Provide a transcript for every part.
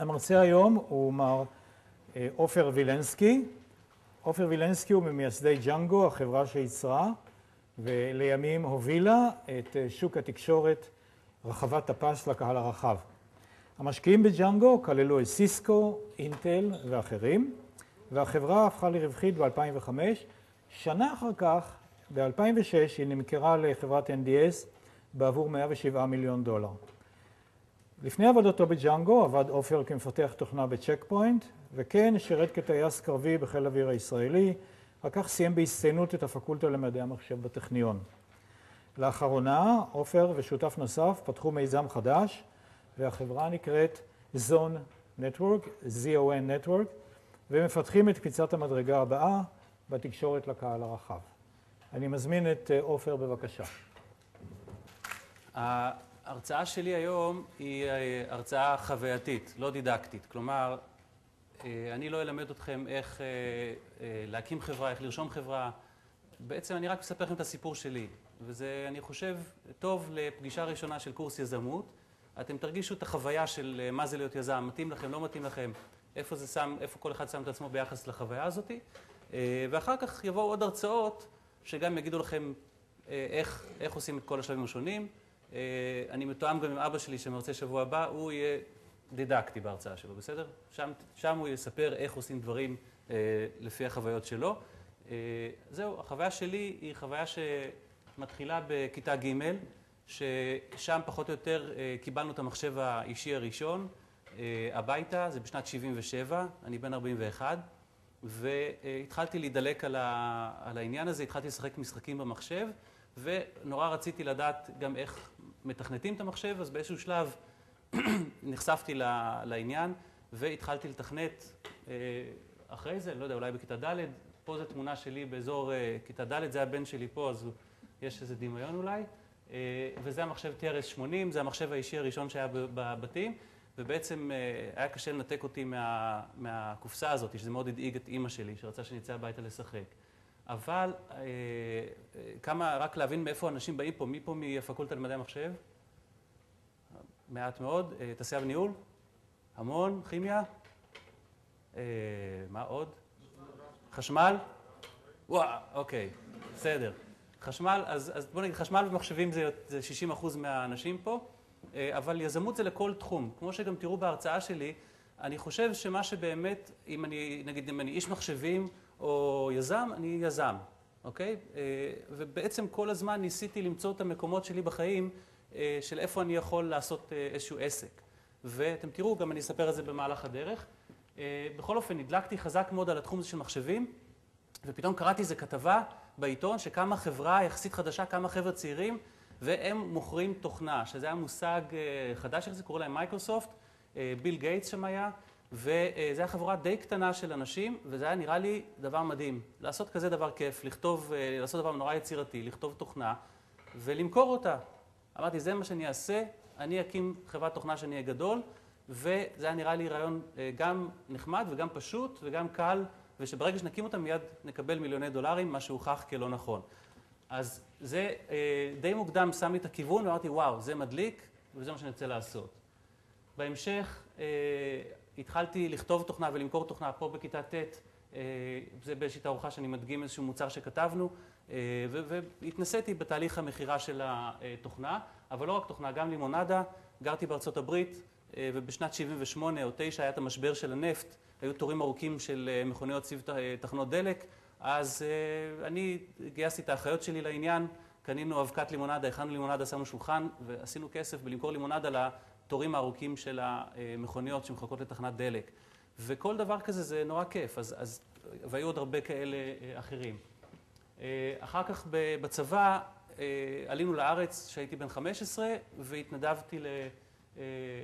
המרצה היום הוא מר עופר וילנסקי. עופר וילנסקי הוא ממייסדי ג'אנגו, החברה שייצרה, ולימים הובילה את שוק התקשורת רחבת הפס לקהל הרחב. המשקיעים בג'אנגו כללו את סיסקו, אינטל ואחרים, והחברה הפכה לרווחית ב-2005. שנה אחר כך, ב-2006, היא נמכרה לחברת NDS בעבור 107 מיליון דולר. לפני עבודתו בג'אנגו עבד עופר כמפתח תוכנה בצ'ק פוינט, וכן שירת כטייס קרבי בחיל האוויר הישראלי, אחר כך סיים בהצטיינות את הפקולטה למדעי המחשב בטכניון. לאחרונה עופר ושותף נוסף פתחו מיזם חדש, והחברה נקראת Zone Network, ZON Network, ומפתחים את קפיצת המדרגה הבאה בתקשורת לקהל הרחב. אני מזמין את עופר בבקשה. ההרצאה שלי היום היא הרצאה חווייתית, לא דידקטית. כלומר, אני לא אלמד אתכם איך להקים חברה, איך לרשום חברה. בעצם אני רק אספר לכם את הסיפור שלי, וזה, אני חושב, טוב לפגישה ראשונה של קורס יזמות. אתם תרגישו את החוויה של מה זה להיות יזם, מתאים לכם, לא מתאים לכם, איפה זה שם, איפה כל אחד שם את עצמו ביחס לחוויה הזאתי. ואחר כך יבואו עוד הרצאות שגם יגידו לכם איך, איך עושים את כל השלבים השונים. אני מתואם גם עם אבא שלי שמרצה שבוע הבא, הוא יהיה דידקטי בהרצאה שלו, בסדר? שם, שם הוא יספר איך עושים דברים לפי החוויות שלו. זהו, החוויה שלי היא חוויה שמתחילה בכיתה ג', ששם פחות או יותר קיבלנו את המחשב האישי הראשון הביתה, זה בשנת 77', אני בן 41, והתחלתי להידלק על העניין הזה, התחלתי לשחק משחקים במחשב, ונורא רציתי לדעת גם איך מתכנתים את המחשב, אז באיזשהו שלב נחשפתי לעניין והתחלתי לתכנת אחרי זה, לא יודע, אולי בכיתה ד', פה זו תמונה שלי באזור כיתה ד', זה הבן שלי פה, אז יש איזה דמיון אולי, וזה המחשב TRS-80, זה המחשב האישי הראשון שהיה בבתים, ובעצם היה קשה לנתק אותי מהקופסה הזאת, שזה מאוד הדאיג את אימא שלי, שרצה שאני אצא הביתה לשחק. אבל כמה, רק להבין מאיפה אנשים באים פה, מי פה מהפקולטה למדעי המחשב? מעט מאוד. תעשייה וניהול? המון. כימיה? מה עוד? חשמל? וואה, אוקיי, בסדר. חשמל, אז בוא נגיד, חשמל ומחשבים זה 60% מהאנשים פה, אבל יזמות זה לכל תחום. כמו שגם תראו בהרצאה שלי, אני חושב שמה שבאמת, אם אני, נגיד, אם אני איש מחשבים או יזם, אני יזם, אוקיי? ובעצם כל הזמן ניסיתי למצוא את המקומות שלי בחיים של איפה אני יכול לעשות איזשהו עסק. ואתם תראו, גם אני אספר את זה במהלך הדרך. בכל אופן, נדלקתי חזק מאוד על התחום הזה של מחשבים, ופתאום קראתי איזו כתבה בעיתון שקמה חברה יחסית חדשה, כמה חבר'ה צעירים, והם מוכרים תוכנה, שזה היה מושג חדש, איך זה קורא להם? מייקרוסופט, ביל גייטס שם היה, וזו הייתה חברה די קטנה של אנשים, וזה היה נראה לי דבר מדהים. לעשות כזה דבר כיף, לכתוב, לעשות דבר נורא יצירתי, לכתוב תוכנה ולמכור אותה. אמרתי, זה מה שאני אעשה, אני אקים חברת תוכנה שאני אהיה גדול, וזה היה נראה לי רעיון גם נחמד וגם פשוט וגם קל, ושברגע שנקים אותה מיד נקבל מיליוני דולרים, מה שהוכח כלא נכון. אז זה די מוקדם שם לי את הכיוון ואמרתי, וואו, זה מדליק וזה מה שאני רוצה לעשות. בהמשך התחלתי לכתוב תוכנה ולמכור תוכנה פה בכיתה ט', זה באיזושהי תערוכה שאני מדגים איזשהו מוצר שכתבנו, והתנסיתי בתהליך המכירה של התוכנה, אבל לא רק תוכנה, גם לימונדה, גרתי בארצות הברית, ובשנת 78' או 9' היה את המשבר של הנפט, היו תורים ארוכים של מכוניות סביב תחנות דלק, אז אני גייסתי את האחיות שלי לעניין, קנינו אבקת לימונדה, הכנו לימונדה, שמנו שולחן ועשינו כסף בלמכור לימונדה לתורים הארוכים של המכוניות שמחכות לתחנת דלק. וכל דבר כזה זה נורא כיף, אז, והיו עוד הרבה כאלה אחרים. אחר כך בצבא עלינו לארץ כשהייתי בן 15 והתנדבתי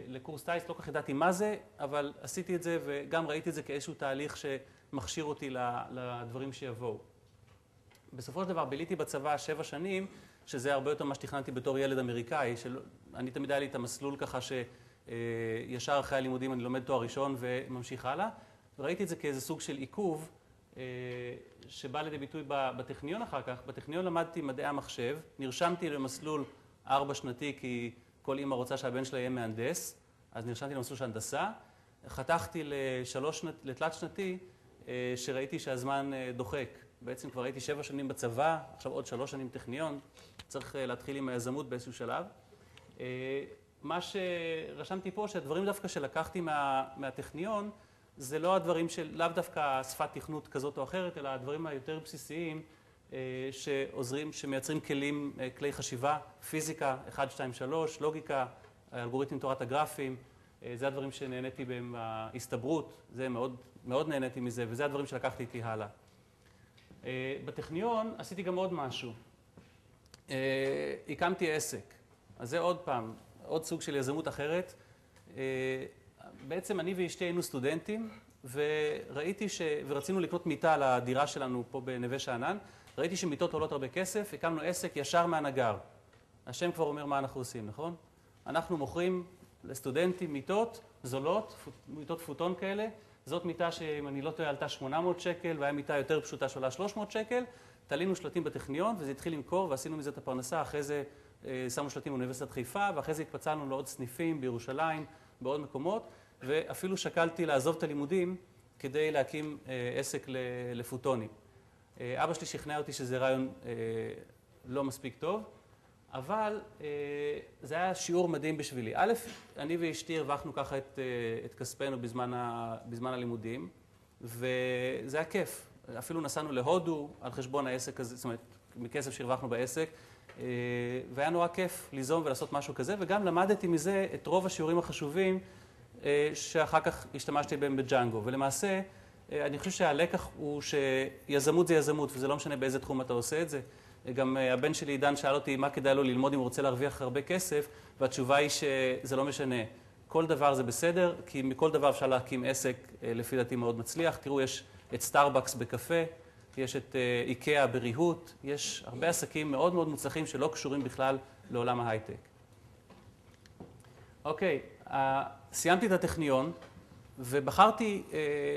לקורס טייס, לא כל כך ידעתי מה זה, אבל עשיתי את זה וגם ראיתי את זה כאיזשהו תהליך שמכשיר אותי לדברים שיבואו. בסופו של דבר ביליתי בצבא שבע שנים, שזה הרבה יותר ממה שתכננתי בתור ילד אמריקאי, שאני תמיד היה לי את המסלול ככה שישר אחרי הלימודים אני לומד תואר ראשון וממשיך הלאה, וראיתי את זה כאיזה סוג של עיכוב שבא לידי ביטוי בטכניון אחר כך. בטכניון למדתי מדעי המחשב, נרשמתי למסלול ארבע שנתי כי כל אמא רוצה שהבן שלה יהיה מהנדס, אז נרשמתי למסלול של הנדסה, חתכתי לשלוש, לתלת שנתי, שראיתי שהזמן דוחק. בעצם כבר הייתי שבע שנים בצבא, עכשיו עוד שלוש שנים טכניון, צריך להתחיל עם היזמות באיזשהו שלב. מה שרשמתי פה, שהדברים דווקא שלקחתי מה, מהטכניון, זה לא הדברים של, לאו דווקא שפת תכנות כזאת או אחרת, אלא הדברים היותר בסיסיים שעוזרים, שמייצרים כלים, כלי חשיבה, פיזיקה, 1, 2, 3, לוגיקה, אלגוריתם תורת הגרפים, זה הדברים שנהניתי בהם, ההסתברות, זה מאוד, מאוד נהניתי מזה, וזה הדברים שלקחתי איתי הלאה. בטכניון עשיתי גם עוד משהו, הקמתי עסק, אז זה עוד פעם, עוד סוג של יזמות אחרת. בעצם אני ואשתי היינו סטודנטים, וראיתי ש... ורצינו לקנות מיטה לדירה שלנו פה בנווה שאנן, ראיתי שמיטות עולות הרבה כסף, הקמנו עסק ישר מהנגר. השם כבר אומר מה אנחנו עושים, נכון? אנחנו מוכרים לסטודנטים מיטות זולות, מיטות פוטון כאלה, זאת מיטה שאם אני לא טועה עלתה 800 שקל, והיה מיטה יותר פשוטה שעולה 300 שקל, תלינו שלטים בטכניון וזה התחיל למכור ועשינו מזה את הפרנסה, אחרי זה שמו שלטים באוניברסיטת חיפה ואחרי זה התפצלנו לעוד סניפים בירושלים, בעוד מקומות, ואפילו שקלתי לעזוב את הלימודים כדי להקים עסק לפוטונים. אבא שלי שכנע אותי שזה רעיון לא מספיק טוב, אבל זה היה שיעור מדהים בשבילי. א', אני ואשתי הרווחנו ככה את, את כספנו בזמן, ה, בזמן הלימודים, וזה היה כיף. אפילו נסענו להודו על חשבון העסק הזה, זאת אומרת, מכסף שהרווחנו בעסק, והיה נורא כיף ליזום ולעשות משהו כזה, וגם למדתי מזה את רוב השיעורים החשובים שאחר כך השתמשתי בהם בג'אנגו. ולמעשה, אני חושב שהלקח הוא שיזמות זה יזמות, וזה לא משנה באיזה תחום אתה עושה את זה. גם הבן שלי עידן שאל אותי מה כדאי לו ללמוד אם הוא רוצה להרוויח הרבה כסף, והתשובה היא שזה לא משנה. כל דבר זה בסדר, כי מכל דבר אפשר להקים עסק, לפי דעתי מאוד מצליח. תראו, יש את סטארבקס בקפה, יש את איקאה בריהוט, יש הרבה עסקים מאוד מאוד מוצלחים שלא קשורים בכלל לעולם ההייטק. אוקיי, סיימתי את הטכניון ובחרתי,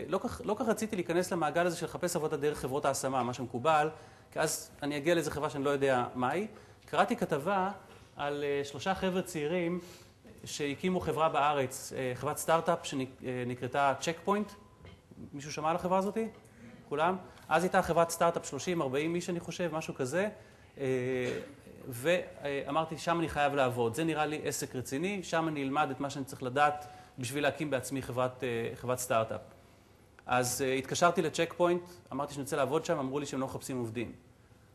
לא כך, לא כך רציתי להיכנס למעגל הזה של לחפש עבודה דרך חברות ההשמה, מה שמקובל, כי אז אני אגיע לאיזה חברה שאני לא יודע מהי. קראתי כתבה על שלושה חבר'ה צעירים שהקימו חברה בארץ, חברת סטארט-אפ שנקראתה צ'ק פוינט. מישהו שמע על החברה הזאתי? כולם? אז הייתה חברת סטארט-אפ 30-40 איש אני חושב, משהו כזה. ואמרתי, שם אני חייב לעבוד. זה נראה לי עסק רציני, שם אני אלמד את מה שאני צריך לדעת בשביל להקים בעצמי חברת, חברת סטארט-אפ. אז התקשרתי לצ'ק פוינט, אמרתי שאני רוצה לעבוד שם, אמרו לי שהם לא מחפשים עובדים.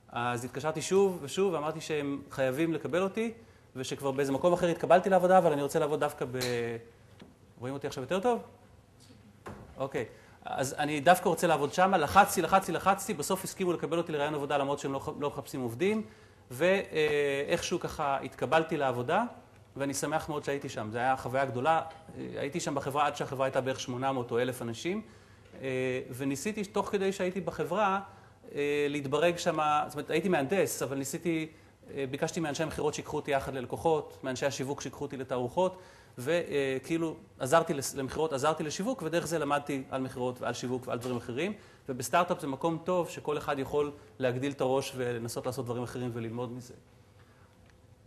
אז התקשרתי שוב ושוב ואמרתי שהם חייבים לקבל אותי, ושכבר באיזה מקום אחר התקבלתי לעבודה, אבל אני רוצה לעבוד דווקא ב... רואים אותי עכשיו יותר טוב? אוקיי. אז אני דווקא רוצה לעבוד שם, לחצתי, לחצתי, לחצתי, בסוף הסכימו לקבל אותי לרעיון עבודה למרות שהם לא מחפשים עובדים, ואיכשהו ככה התקבלתי לעבודה, ואני שמח מאוד שהייתי שם. זו הייתה חוויה גדולה, הייתי שם בחברה עד שהחברה הייתה בערך 800 או 1,000 אנשים, וניסיתי, תוך כדי שהייתי בחברה, להתברג שם, זאת אומרת, הייתי מהנדס, אבל ניסיתי, ביקשתי מאנשי המכירות שיקחו אותי יחד ללקוחות, מאנשי השיווק שיקחו אותי לתערוכות, וכאילו עזרתי למכירות, עזרתי לשיווק, ודרך זה למדתי על מכירות ועל שיווק ועל דברים אחרים, ובסטארט-אפ זה מקום טוב שכל אחד יכול להגדיל את הראש ולנסות לעשות דברים אחרים וללמוד מזה.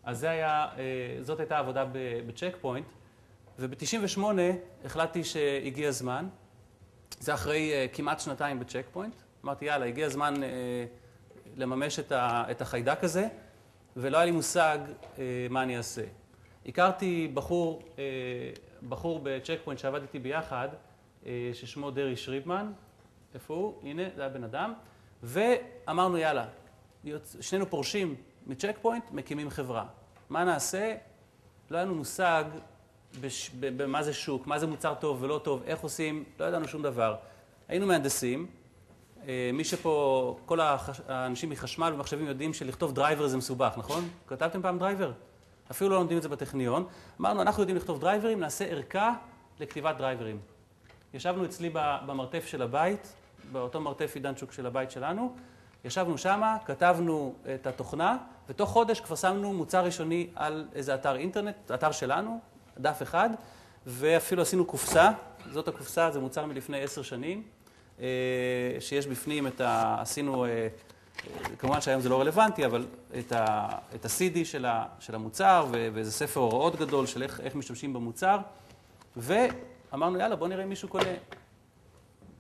אז זה היה, זאת הייתה העבודה בצ'ק פוינט, וב-98 החלטתי שהגיע הזמן, זה אחרי כמעט שנתיים בצ'ק פוינט, אמרתי יאללה, הגיע הזמן לממש את החיידק הזה, ולא היה לי מושג מה אני אעשה. הכרתי בחור, בחור בצ'ק פוינט שעבד איתי ביחד, ששמו דרי שריבמן, איפה הוא? הנה, זה הבן אדם, ואמרנו יאללה, שנינו פורשים מצ'ק פוינט, מקימים חברה. מה נעשה? לא היה לנו מושג במה זה שוק, מה זה מוצר טוב ולא טוב, איך עושים, לא ידענו שום דבר. היינו מהנדסים, מי שפה, כל האנשים מחשמל ומחשבים יודעים שלכתוב דרייבר זה מסובך, נכון? כתבתם פעם דרייבר? אפילו לא לומדים את זה בטכניון. אמרנו, אנחנו יודעים לכתוב דרייברים, נעשה ערכה לכתיבת דרייברים. ישבנו אצלי במרתף של הבית, באותו מרתף עידנצ'וק של הבית שלנו, ישבנו שמה, כתבנו את התוכנה, ותוך חודש כבר שמנו מוצר ראשוני על איזה אתר אינטרנט, אתר שלנו, דף אחד, ואפילו עשינו קופסה, זאת הקופסה, זה מוצר מלפני עשר שנים, שיש בפנים את ה... עשינו, כמובן שהיום זה לא רלוונטי, אבל את ה-CD של המוצר, ואיזה ספר הוראות גדול של איך משתמשים במוצר, אמרנו, יאללה, בוא נראה אם מישהו קונה.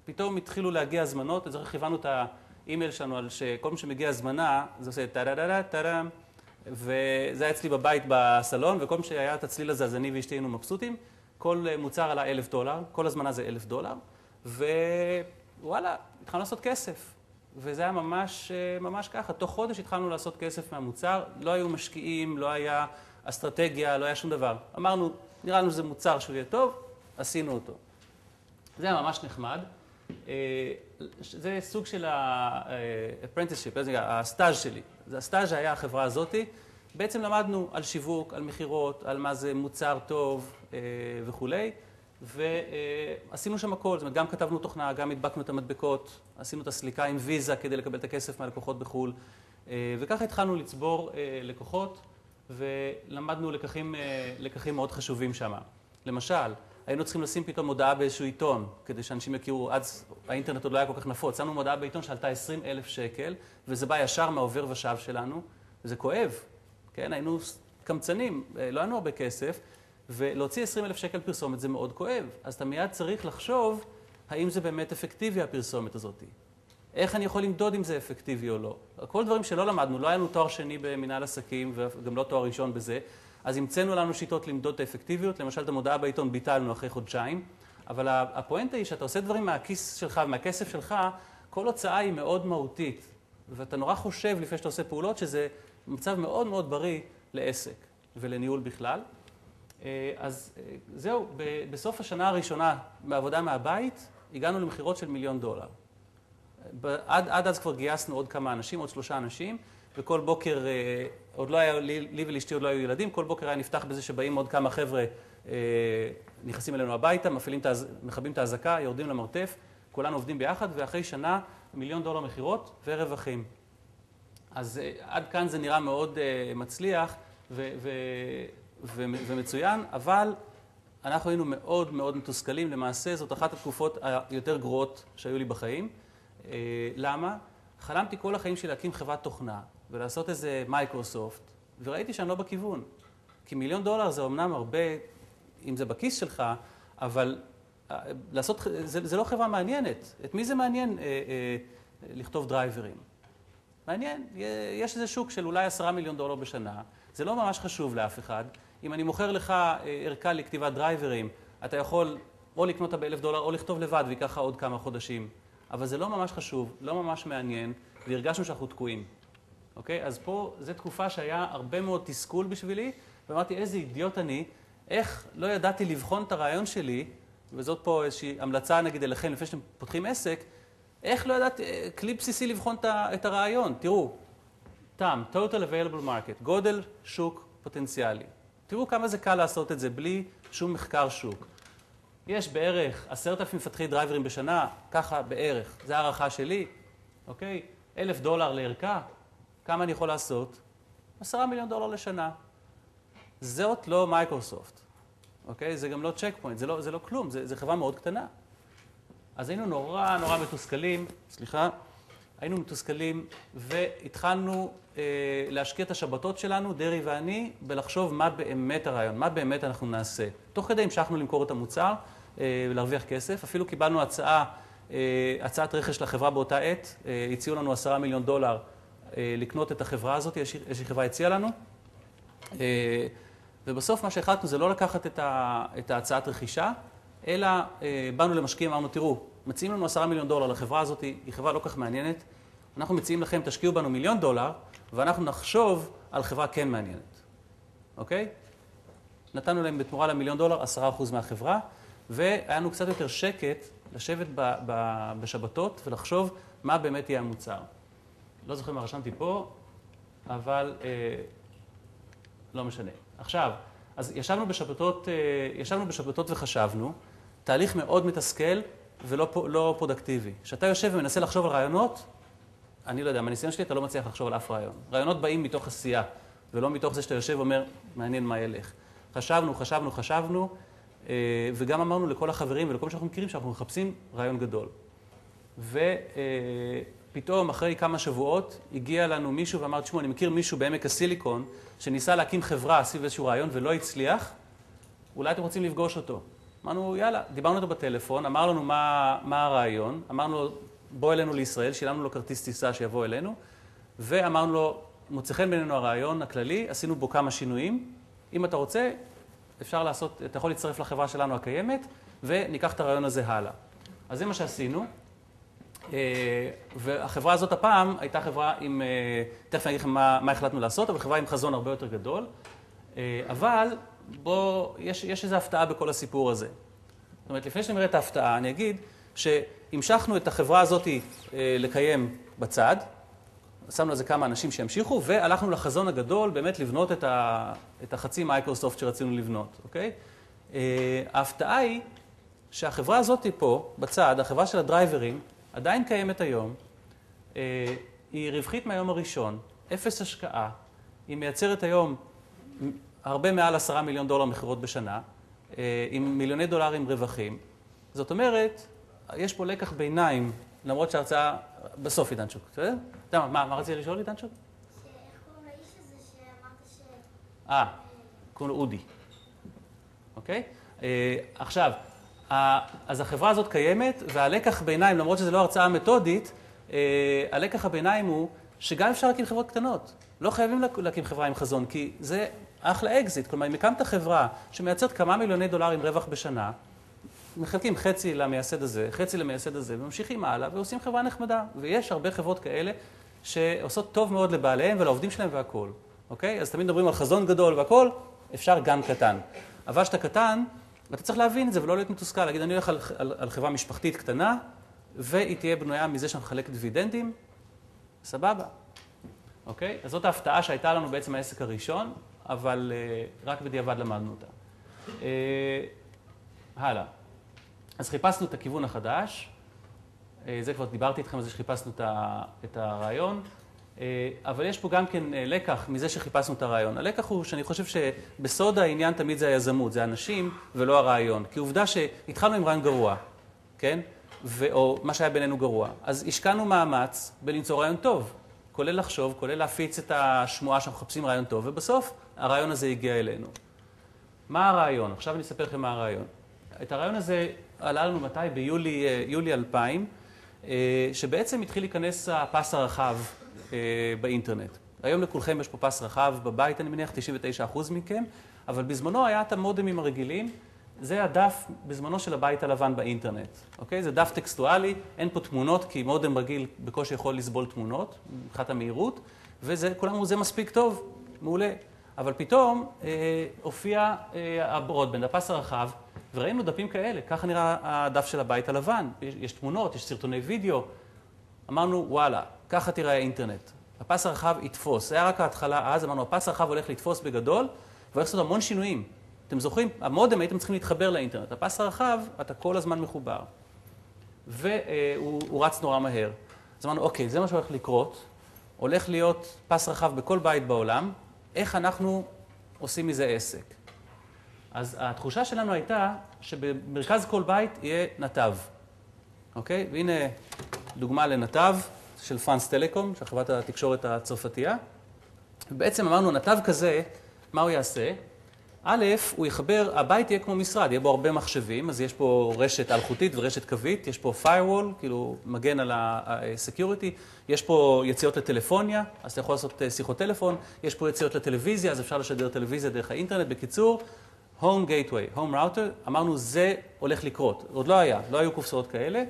פתאום התחילו להגיע הזמנות, אז איך כיוונו את האימייל שלנו על שכל פעם שמגיע הזמנה, זה עושה טה-דה-דה-דה, טה-דם, וזה היה אצלי בבית בסלון, וכל פעם שהיה את הצליל הזה, אז אני ואשתי היינו מבסוטים. כל מוצר עלה אלף דולר, כל הזמנה זה אלף דולר, ווואלה, התחלנו לעשות כסף. וזה היה ממש, ממש ככה. תוך חודש התחלנו לעשות כסף מהמוצר, לא היו משקיעים, לא היה אסטרטגיה, לא היה שום דבר. אמרנו, נראה לנו שזה מוצר שהוא יהיה טוב, עשינו אותו. זה היה ממש נחמד. זה סוג של ה-apprenticeship, הסטאז' שלי. הסטאז' היה החברה הזאתי. בעצם למדנו על שיווק, על מכירות, על מה זה מוצר טוב וכולי. ועשינו שם הכל, זאת אומרת, גם כתבנו תוכנה, גם הדבקנו את המדבקות, עשינו את הסליקה עם ויזה כדי לקבל את הכסף מהלקוחות בחו"ל, וככה התחלנו לצבור לקוחות, ולמדנו לקחים, לקחים מאוד חשובים שם. למשל, היינו צריכים לשים פתאום מודעה באיזשהו עיתון, כדי שאנשים יכירו, אז האינטרנט עוד לא היה כל כך נפוץ. שמנו מודעה בעיתון שעלתה 20 אלף שקל, וזה בא ישר מהעובר ושב שלנו, וזה כואב, כן? היינו קמצנים, לא היה לנו הרבה כסף. ולהוציא 20 אלף שקל פרסומת זה מאוד כואב. אז אתה מיד צריך לחשוב האם זה באמת אפקטיבי הפרסומת הזאת. איך אני יכול למדוד אם זה אפקטיבי או לא. כל דברים שלא למדנו, לא היה לנו תואר שני במנהל עסקים וגם לא תואר ראשון בזה, אז המצאנו לנו שיטות למדוד את האפקטיביות, למשל את המודעה בעיתון ביטלנו אחרי חודשיים, אבל הפואנטה היא שאתה עושה דברים מהכיס שלך ומהכסף שלך, כל הוצאה היא מאוד מהותית, ואתה נורא חושב לפני שאתה עושה פעולות שזה מצב מאוד מאוד בריא לעסק ולניהול בכלל. אז זהו, בסוף השנה הראשונה בעבודה מהבית, הגענו למכירות של מיליון דולר. עד, עד אז כבר גייסנו עוד כמה אנשים, עוד שלושה אנשים, וכל בוקר, עוד לא היה, לי, ולאשתי עוד לא היו ילדים, כל בוקר היה נפתח בזה שבאים עוד כמה חבר'ה, נכנסים אלינו הביתה, מכבים את האזעקה, יורדים למרתף, כולנו עובדים ביחד, ואחרי שנה מיליון דולר מכירות ורווחים. אז עד כאן זה נראה מאוד מצליח, ו... ומצוין, אבל אנחנו היינו מאוד מאוד מתוסכלים, למעשה זאת אחת התקופות היותר גרועות שהיו לי בחיים. למה? חלמתי כל החיים שלי להקים חברת תוכנה ולעשות איזה מייקרוסופט, וראיתי שאני לא בכיוון. כי מיליון דולר זה אמנם הרבה, אם זה בכיס שלך, אבל לעשות, זה, זה לא חברה מעניינת. את מי זה מעניין אה, אה, לכתוב דרייברים? מעניין, יש איזה שוק של אולי עשרה מיליון דולר בשנה, זה לא ממש חשוב לאף אחד. אם אני מוכר לך ערכה לכתיבת דרייברים, אתה יכול או לקנות אותה באלף דולר או לכתוב לבד וייקח עוד כמה חודשים. אבל זה לא ממש חשוב, לא ממש מעניין, והרגשנו שאנחנו תקועים. אוקיי? אז פה זו תקופה שהיה הרבה מאוד תסכול בשבילי, ואמרתי, איזה אידיוט אני, איך לא ידעתי לבחון את הרעיון שלי, וזאת פה איזושהי המלצה נגיד אליכם לפני שאתם פותחים עסק, איך לא ידעתי, כלי בסיסי לבחון את הרעיון. תראו, TAM, Total Available Market, גודל שוק פוטנציאלי. תראו כמה זה קל לעשות את זה בלי שום מחקר שוק. יש בערך עשרת אלפים מפתחי דרייברים בשנה, ככה בערך, זו הערכה שלי, אוקיי? אלף דולר לערכה, כמה אני יכול לעשות? עשרה מיליון דולר לשנה. זאת לא מייקרוסופט, אוקיי? זה גם לא צ'ק פוינט, זה לא, זה לא כלום, זה חברה מאוד קטנה. אז היינו נורא נורא מתוסכלים, סליחה, היינו מתוסכלים והתחלנו להשקיע את השבתות שלנו, דרעי ואני, בלחשוב מה באמת הרעיון, מה באמת אנחנו נעשה. תוך כדי המשכנו למכור את המוצר אה, ולהרוויח כסף, אפילו קיבלנו הצעה, אה, הצעת רכש לחברה באותה עת, אה, הציעו לנו עשרה מיליון דולר אה, לקנות את החברה הזאת, איזושהי חברה הציעה לנו. אה, ובסוף מה שהחלטנו זה לא לקחת את, ה, את ההצעת רכישה, אלא אה, באנו למשקיעים, אמרנו, תראו, מציעים לנו עשרה מיליון דולר לחברה הזאת, היא חברה לא כך מעניינת, אנחנו מציעים לכם, תשקיעו בנו מיליון דולר, ואנחנו נחשוב על חברה כן מעניינת, אוקיי? נתנו להם בתמורה למיליון דולר עשרה אחוז מהחברה, והיה לנו קצת יותר שקט לשבת ב, ב, בשבתות ולחשוב מה באמת יהיה המוצר. לא זוכר מה רשמתי פה, אבל אה, לא משנה. עכשיו, אז ישבנו בשבתות, אה, ישבנו בשבתות וחשבנו, תהליך מאוד מתסכל ולא לא פרודקטיבי. כשאתה יושב ומנסה לחשוב על רעיונות, אני לא יודע, מהניסיון שלי אתה לא מצליח לחשוב על אף רעיון. רעיונות באים מתוך עשייה, ולא מתוך זה שאתה יושב ואומר, מעניין מה ילך. חשבנו, חשבנו, חשבנו, אה, וגם אמרנו לכל החברים ולכל מי שאנחנו מכירים שאנחנו מחפשים רעיון גדול. ופתאום, אחרי כמה שבועות, הגיע לנו מישהו ואמר, תשמעו, אני מכיר מישהו בעמק הסיליקון, שניסה להקים חברה סביב איזשהו רעיון ולא הצליח, אולי אתם רוצים לפגוש אותו. אמרנו, יאללה, דיברנו איתו בטלפון, אמר לנו מה, מה הרעיון, אמרנו לו, בוא אלינו לישראל, שילמנו לו כרטיס טיסה שיבוא אלינו, ואמרנו לו, מוצא חן בעינינו הרעיון הכללי, עשינו בו כמה שינויים. אם אתה רוצה, אפשר לעשות, אתה יכול להצטרף לחברה שלנו הקיימת, וניקח את הרעיון הזה הלאה. אז זה מה שעשינו. אה, והחברה הזאת הפעם הייתה חברה עם, אה, תכף אני אגיד לכם מה, מה החלטנו לעשות, אבל חברה עם חזון הרבה יותר גדול. אה, אבל בואו, יש, יש איזו הפתעה בכל הסיפור הזה. זאת אומרת, לפני שנראה את ההפתעה, אני אגיד שהמשכנו את החברה הזאת לקיים בצד, שמנו על זה כמה אנשים שימשיכו, והלכנו לחזון הגדול, באמת לבנות את, ה, את החצי מייקרוסופט שרצינו לבנות, אוקיי? ההפתעה היא שהחברה הזאת פה, בצד, החברה של הדרייברים, עדיין קיימת היום, אה, היא רווחית מהיום הראשון, אפס השקעה, היא מייצרת היום הרבה מעל עשרה מיליון דולר מכירות בשנה, אה, עם מיליוני דולרים רווחים. זאת אומרת, יש פה לקח ביניים, למרות שההרצאה בסוף עידן שוק, בסדר? אתה יודע מה, מה רצית לשאול עידן שוק? אה, קוראים לו אודי, אוקיי? אה, עכשיו, אז החברה הזאת קיימת, והלקח ביניים, למרות שזו לא הרצאה מתודית, אה, הלקח הביניים הוא שגם אפשר להקים חברות קטנות. לא חייבים להקים חברה עם חזון, כי זה אחלה אקזיט. כלומר, אם הקמת חברה שמייצרת כמה מיליוני דולרים רווח בשנה, מחלקים חצי למייסד הזה, חצי למייסד הזה, וממשיכים הלאה ועושים חברה נחמדה. ויש הרבה חברות כאלה שעושות טוב מאוד לבעליהם ולעובדים שלהם והכול, אוקיי? אז תמיד מדברים על חזון גדול והכול, אפשר גם קטן. אבל כשאתה קטן, ואתה צריך להבין את זה ולא להיות מתוסכל, להגיד, אני הולך על, על, על חברה משפחתית קטנה, והיא תהיה בנויה מזה שאני מחלק דיווידנדים, סבבה. אוקיי? אז זאת ההפתעה שהייתה לנו בעצם העסק הראשון, אבל uh, רק בדיעבד למדנו אותה. Uh, הלאה. אז חיפשנו את הכיוון החדש, uh, זה כבר דיברתי איתכם על זה שחיפשנו את הרעיון. אה, אבל יש פה גם כן אה, לקח מזה שחיפשנו את הרעיון. הלקח הוא שאני חושב שבסוד העניין תמיד זה היזמות, זה אנשים ולא הרעיון. כי עובדה שהתחלנו עם רעיון גרוע, כן? ו- או מה שהיה בינינו גרוע. אז השקענו מאמץ בלמצוא רעיון טוב, כולל לחשוב, כולל להפיץ את השמועה שאנחנו מחפשים רעיון טוב, ובסוף הרעיון הזה הגיע אלינו. מה הרעיון? עכשיו אני אספר לכם מה הרעיון. את הרעיון הזה עלה לנו מתי? ביולי 2000, אה, שבעצם התחיל להיכנס הפס הרחב אה, באינטרנט. היום לכולכם יש פה פס רחב בבית, אני מניח 99% מכם, אבל בזמנו היה את המודמים הרגילים, זה הדף בזמנו של הבית הלבן באינטרנט, אוקיי? זה דף טקסטואלי, אין פה תמונות, כי מודם רגיל בקושי יכול לסבול תמונות, מבחינת המהירות, וכולם אמרו, זה מספיק טוב, מעולה. אבל פתאום אה, הופיע אה, הברודבנד, הפס הרחב, וראינו דפים כאלה, ככה נראה הדף של הבית הלבן. יש, יש תמונות, יש סרטוני וידאו. אמרנו, וואלה, ככה תראה האינטרנט. הפס הרחב יתפוס. זה היה רק ההתחלה אז, אמרנו, הפס הרחב הולך לתפוס בגדול, והולך לעשות המון שינויים. אתם זוכרים? המודם הייתם צריכים להתחבר לאינטרנט. הפס הרחב, אתה כל הזמן מחובר. והוא רץ נורא מהר. אז אמרנו, אוקיי, זה מה שהולך לקרות. הולך להיות פס רחב בכל בית בעולם. איך אנחנו עושים מזה עסק? אז התחושה שלנו הייתה שבמרכז כל בית יהיה נתב. אוקיי? והנה דוגמה לנתב. של פרנס טלקום, של חברת התקשורת הצרפתייה. ובעצם אמרנו, נתב כזה, מה הוא יעשה? א', הוא יחבר, הבית יהיה כמו משרד, יהיה בו הרבה מחשבים, אז יש פה רשת אלחוטית ורשת קווית, יש פה firewall, כאילו מגן על ה-security, יש פה יציאות לטלפוניה, אז אתה יכול לעשות אה, שיחות טלפון, יש פה יציאות לטלוויזיה, אז אפשר לשדר טלוויזיה דרך האינטרנט. בקיצור, Home Gateway, Home Router, אמרנו זה הולך לקרות. עוד לא היה, לא היו קופסאות כאלה.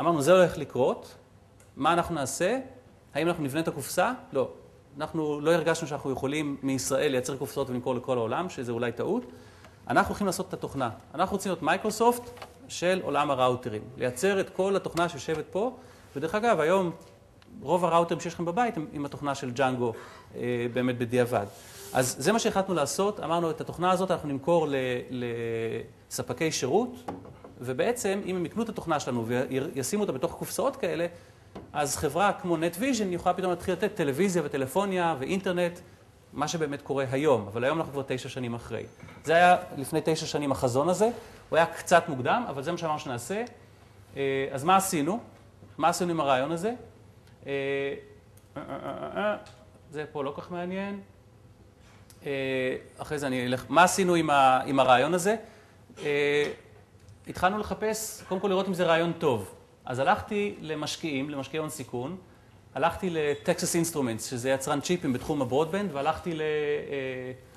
אמרנו זה הולך לקרות, מה אנחנו נעשה? האם אנחנו נבנה את הקופסה? לא. אנחנו לא הרגשנו שאנחנו יכולים מישראל לייצר קופסאות ולמכור לכל העולם, שזה אולי טעות. אנחנו הולכים לעשות את התוכנה. אנחנו רוצים להיות מייקרוסופט של עולם הראוטרים. לייצר את כל התוכנה שיושבת פה, ודרך אגב, היום רוב הראוטרים שיש לכם בבית הם עם התוכנה של ג'אנגו אה, באמת בדיעבד. אז זה מה שהחלטנו לעשות, אמרנו את התוכנה הזאת אנחנו נמכור לספקי שירות, ובעצם אם הם יקנו את התוכנה שלנו וישימו אותה בתוך קופסאות כאלה, אז חברה כמו NetVision יכולה פתאום להתחיל לתת טלוויזיה וטלפוניה ואינטרנט, מה שבאמת קורה היום, אבל היום אנחנו כבר תשע שנים אחרי. זה היה לפני תשע שנים החזון הזה, הוא היה קצת מוקדם, אבל זה מה שאמרנו שנעשה. אה, אז מה עשינו? מה עשינו עם הרעיון הזה? אה, אה, זה פה לא כך מעניין. אחרי זה אני אלך, מה עשינו עם, ה, עם הרעיון הזה? התחלנו לחפש, קודם כל לראות אם זה רעיון טוב. אז הלכתי למשקיעים, למשקיעי הון סיכון, הלכתי לטקסס אינסטרומנטס, שזה יצרן צ'יפים בתחום ה broadband, והלכתי ל, אה,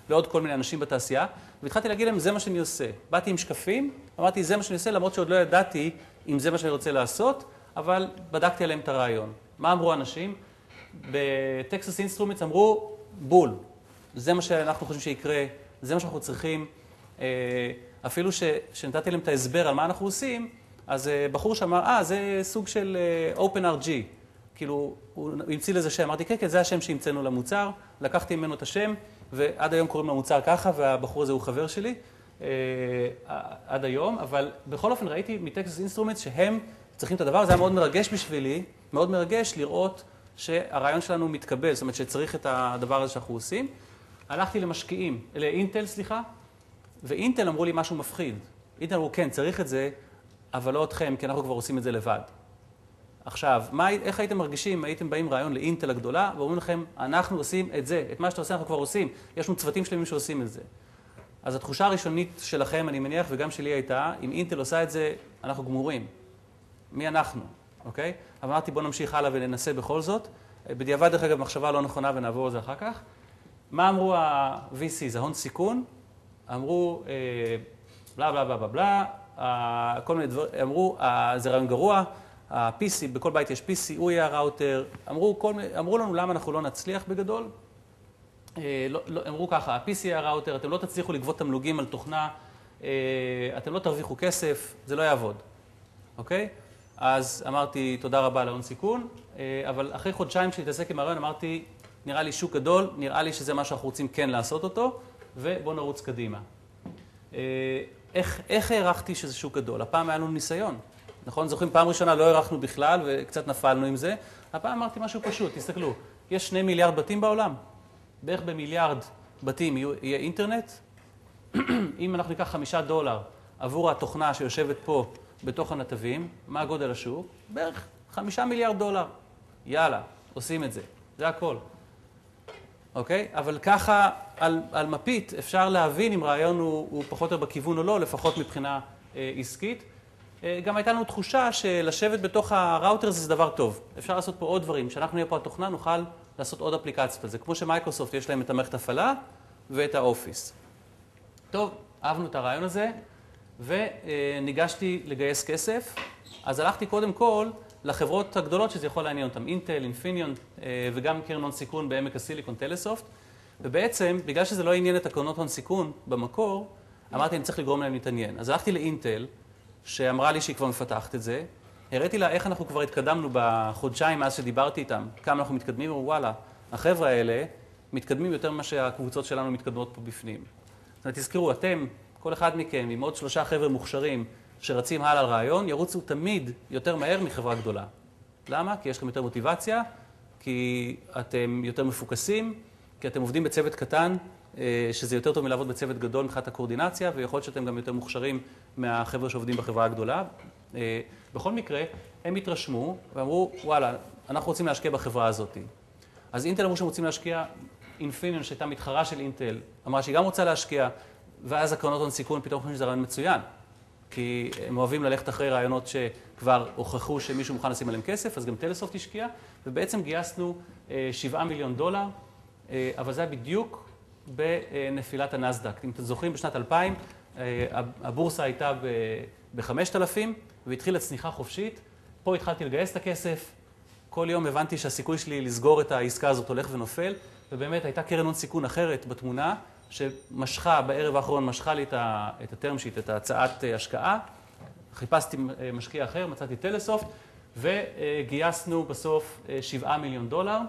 לעוד כל מיני אנשים בתעשייה, והתחלתי להגיד להם, זה מה שאני עושה. באתי עם שקפים, אמרתי, זה מה שאני עושה, למרות שעוד לא ידעתי אם זה מה שאני רוצה לעשות, אבל בדקתי עליהם את הרעיון. מה אמרו האנשים? בטקסס אינסטרומנטס אמרו, בול, זה מה שאנחנו חושבים שיקרה, זה מה שאנחנו צריכים. אה, אפילו שנתתי להם את ההסבר על מה אנחנו עושים, אז אה, בחור שאמר, אה, זה סוג של אה, OpenRG. כאילו, הוא המציא לזה שם. אמרתי, כן, כן, זה השם שהמצאנו למוצר. לקחתי ממנו את השם, ועד היום קוראים למוצר ככה, והבחור הזה הוא חבר שלי עד היום. אבל בכל אופן, ראיתי מטקסס אינסטרומנטס שהם צריכים את הדבר הזה. היה מאוד מרגש בשבילי, מאוד מרגש לראות שהרעיון שלנו מתקבל, זאת אומרת שצריך את הדבר הזה שאנחנו עושים. הלכתי למשקיעים, לאינטל, סליחה, ואינטל אמרו לי משהו מפחיד. אינטל אמרו, כן, צריך את זה, אבל לא אתכם, כי אנחנו כבר עושים את זה לבד. עכשיו, מה, איך הייתם מרגישים אם הייתם באים רעיון לאינטל הגדולה ואומרים לכם, אנחנו עושים את זה, את מה שאתה עושה אנחנו כבר עושים, יש לנו צוותים שלמים שעושים את זה. אז התחושה הראשונית שלכם, אני מניח, וגם שלי הייתה, אם אינטל עושה את זה, אנחנו גמורים. מי אנחנו, אוקיי? אמרתי, בואו נמשיך הלאה וננסה בכל זאת. בדיעבד, דרך אגב, מחשבה לא נכונה ונעבור על זה אחר כך. מה אמרו ה-VCs, ההון סיכון? אמרו אה, בלה בלה בלה בלה בלה, כל מיני דברים, אמרו, זה רעיון גרוע, ה-PC, בכל בית יש PC, הוא יהיה הראוטר, אמרו, כל, אמרו לנו למה אנחנו לא נצליח בגדול. אה, לא, לא, אמרו ככה, ה-PC יהיה הראוטר, אתם לא תצליחו לגבות תמלוגים על תוכנה, אה, אתם לא תרוויחו כסף, זה לא יעבוד, אוקיי? אז אמרתי תודה רבה להון סיכון, אבל אחרי חודשיים שהתעסק עם הרעיון אמרתי, נראה לי שוק גדול, נראה לי שזה מה שאנחנו רוצים כן לעשות אותו. ובואו נרוץ קדימה. אה, איך, איך הערכתי שזה שוק גדול? הפעם היה לנו ניסיון, נכון? זוכרים, פעם ראשונה לא הערכנו בכלל וקצת נפלנו עם זה. הפעם אמרתי משהו פשוט, תסתכלו, יש שני מיליארד בתים בעולם, בערך במיליארד בתים יהיה אינטרנט. אם אנחנו ניקח חמישה דולר עבור התוכנה שיושבת פה בתוך הנתבים, מה גודל השוק? בערך חמישה מיליארד דולר. יאללה, עושים את זה, זה הכל. אוקיי? אבל ככה על, על מפית אפשר להבין אם רעיון הוא, הוא פחות או בכיוון או לא, לפחות מבחינה אה, עסקית. אה, גם הייתה לנו תחושה שלשבת בתוך הראוטר זה דבר טוב. אפשר לעשות פה עוד דברים. כשאנחנו נהיה פה התוכנה נוכל לעשות עוד אפליקציות זה. כמו שמייקרוסופט יש להם את המערכת הפעלה ואת האופיס. טוב, אהבנו את הרעיון הזה וניגשתי לגייס כסף. אז הלכתי קודם כל לחברות הגדולות שזה יכול לעניין אותן, אינטל, אינפיניון וגם קרן הון סיכון בעמק הסיליקון, טלסופט. ובעצם, בגלל שזה לא עניין את הקרנות הון סיכון במקור, אמרתי, אני צריך לגרום להם להתעניין. אז הלכתי לאינטל, שאמרה לי שהיא כבר מפתחת את זה, הראיתי לה איך אנחנו כבר התקדמנו בחודשיים מאז שדיברתי איתם, כמה אנחנו מתקדמים, אמרו, וואלה, החבר'ה האלה מתקדמים יותר ממה שהקבוצות שלנו מתקדמות פה בפנים. זאת אומרת, תזכרו, אתם, כל אחד מכם, עם עוד שלושה חבר'ה מוכשרים, שרצים הלאה על רעיון, ירוצו תמיד יותר מהר מחברה גדולה. למה? כי יש לכם יותר מוטיבציה, כי אתם יותר מפוקסים, כי אתם עובדים בצוות קטן, אה, שזה יותר טוב מלעבוד בצוות גדול מבחינת הקואורדינציה, ויכול להיות שאתם גם יותר מוכשרים מהחבר'ה שעובדים בחברה הגדולה. אה, בכל מקרה, הם התרשמו ואמרו, וואלה, אנחנו רוצים להשקיע בחברה הזאת. אז אינטל אמרו שהם רוצים להשקיע, אינפיניון, שהייתה מתחרה של אינטל, אמרה שהיא גם רוצה להשקיע, ואז הקרנות הון סיכון פתאום חושבים שזה רעיון מצוין. כי הם אוהבים ללכת אחרי רעיונות שכבר הוכחו שמישהו מוכן לשים עליהם כסף, אז גם טלסופט השקיע, ובעצם גייסנו 7 אה, מיליון דולר, אה, אבל זה היה בדיוק בנפילת הנסדק. אם אתם זוכרים, בשנת 2000 אה, הבורסה הייתה ב-5,000 והתחילה צניחה חופשית. פה התחלתי לגייס את הכסף, כל יום הבנתי שהסיכוי שלי לסגור את העסקה הזאת הולך ונופל, ובאמת הייתה קרן הון סיכון אחרת בתמונה, שמשכה, בערב האחרון משכה לי את הטרם שיט, את ההצעת אה, השקעה. חיפשתי אה, משקיע אחר, מצאתי טלסופט, וגייסנו בסוף 7 אה, מיליון דולר,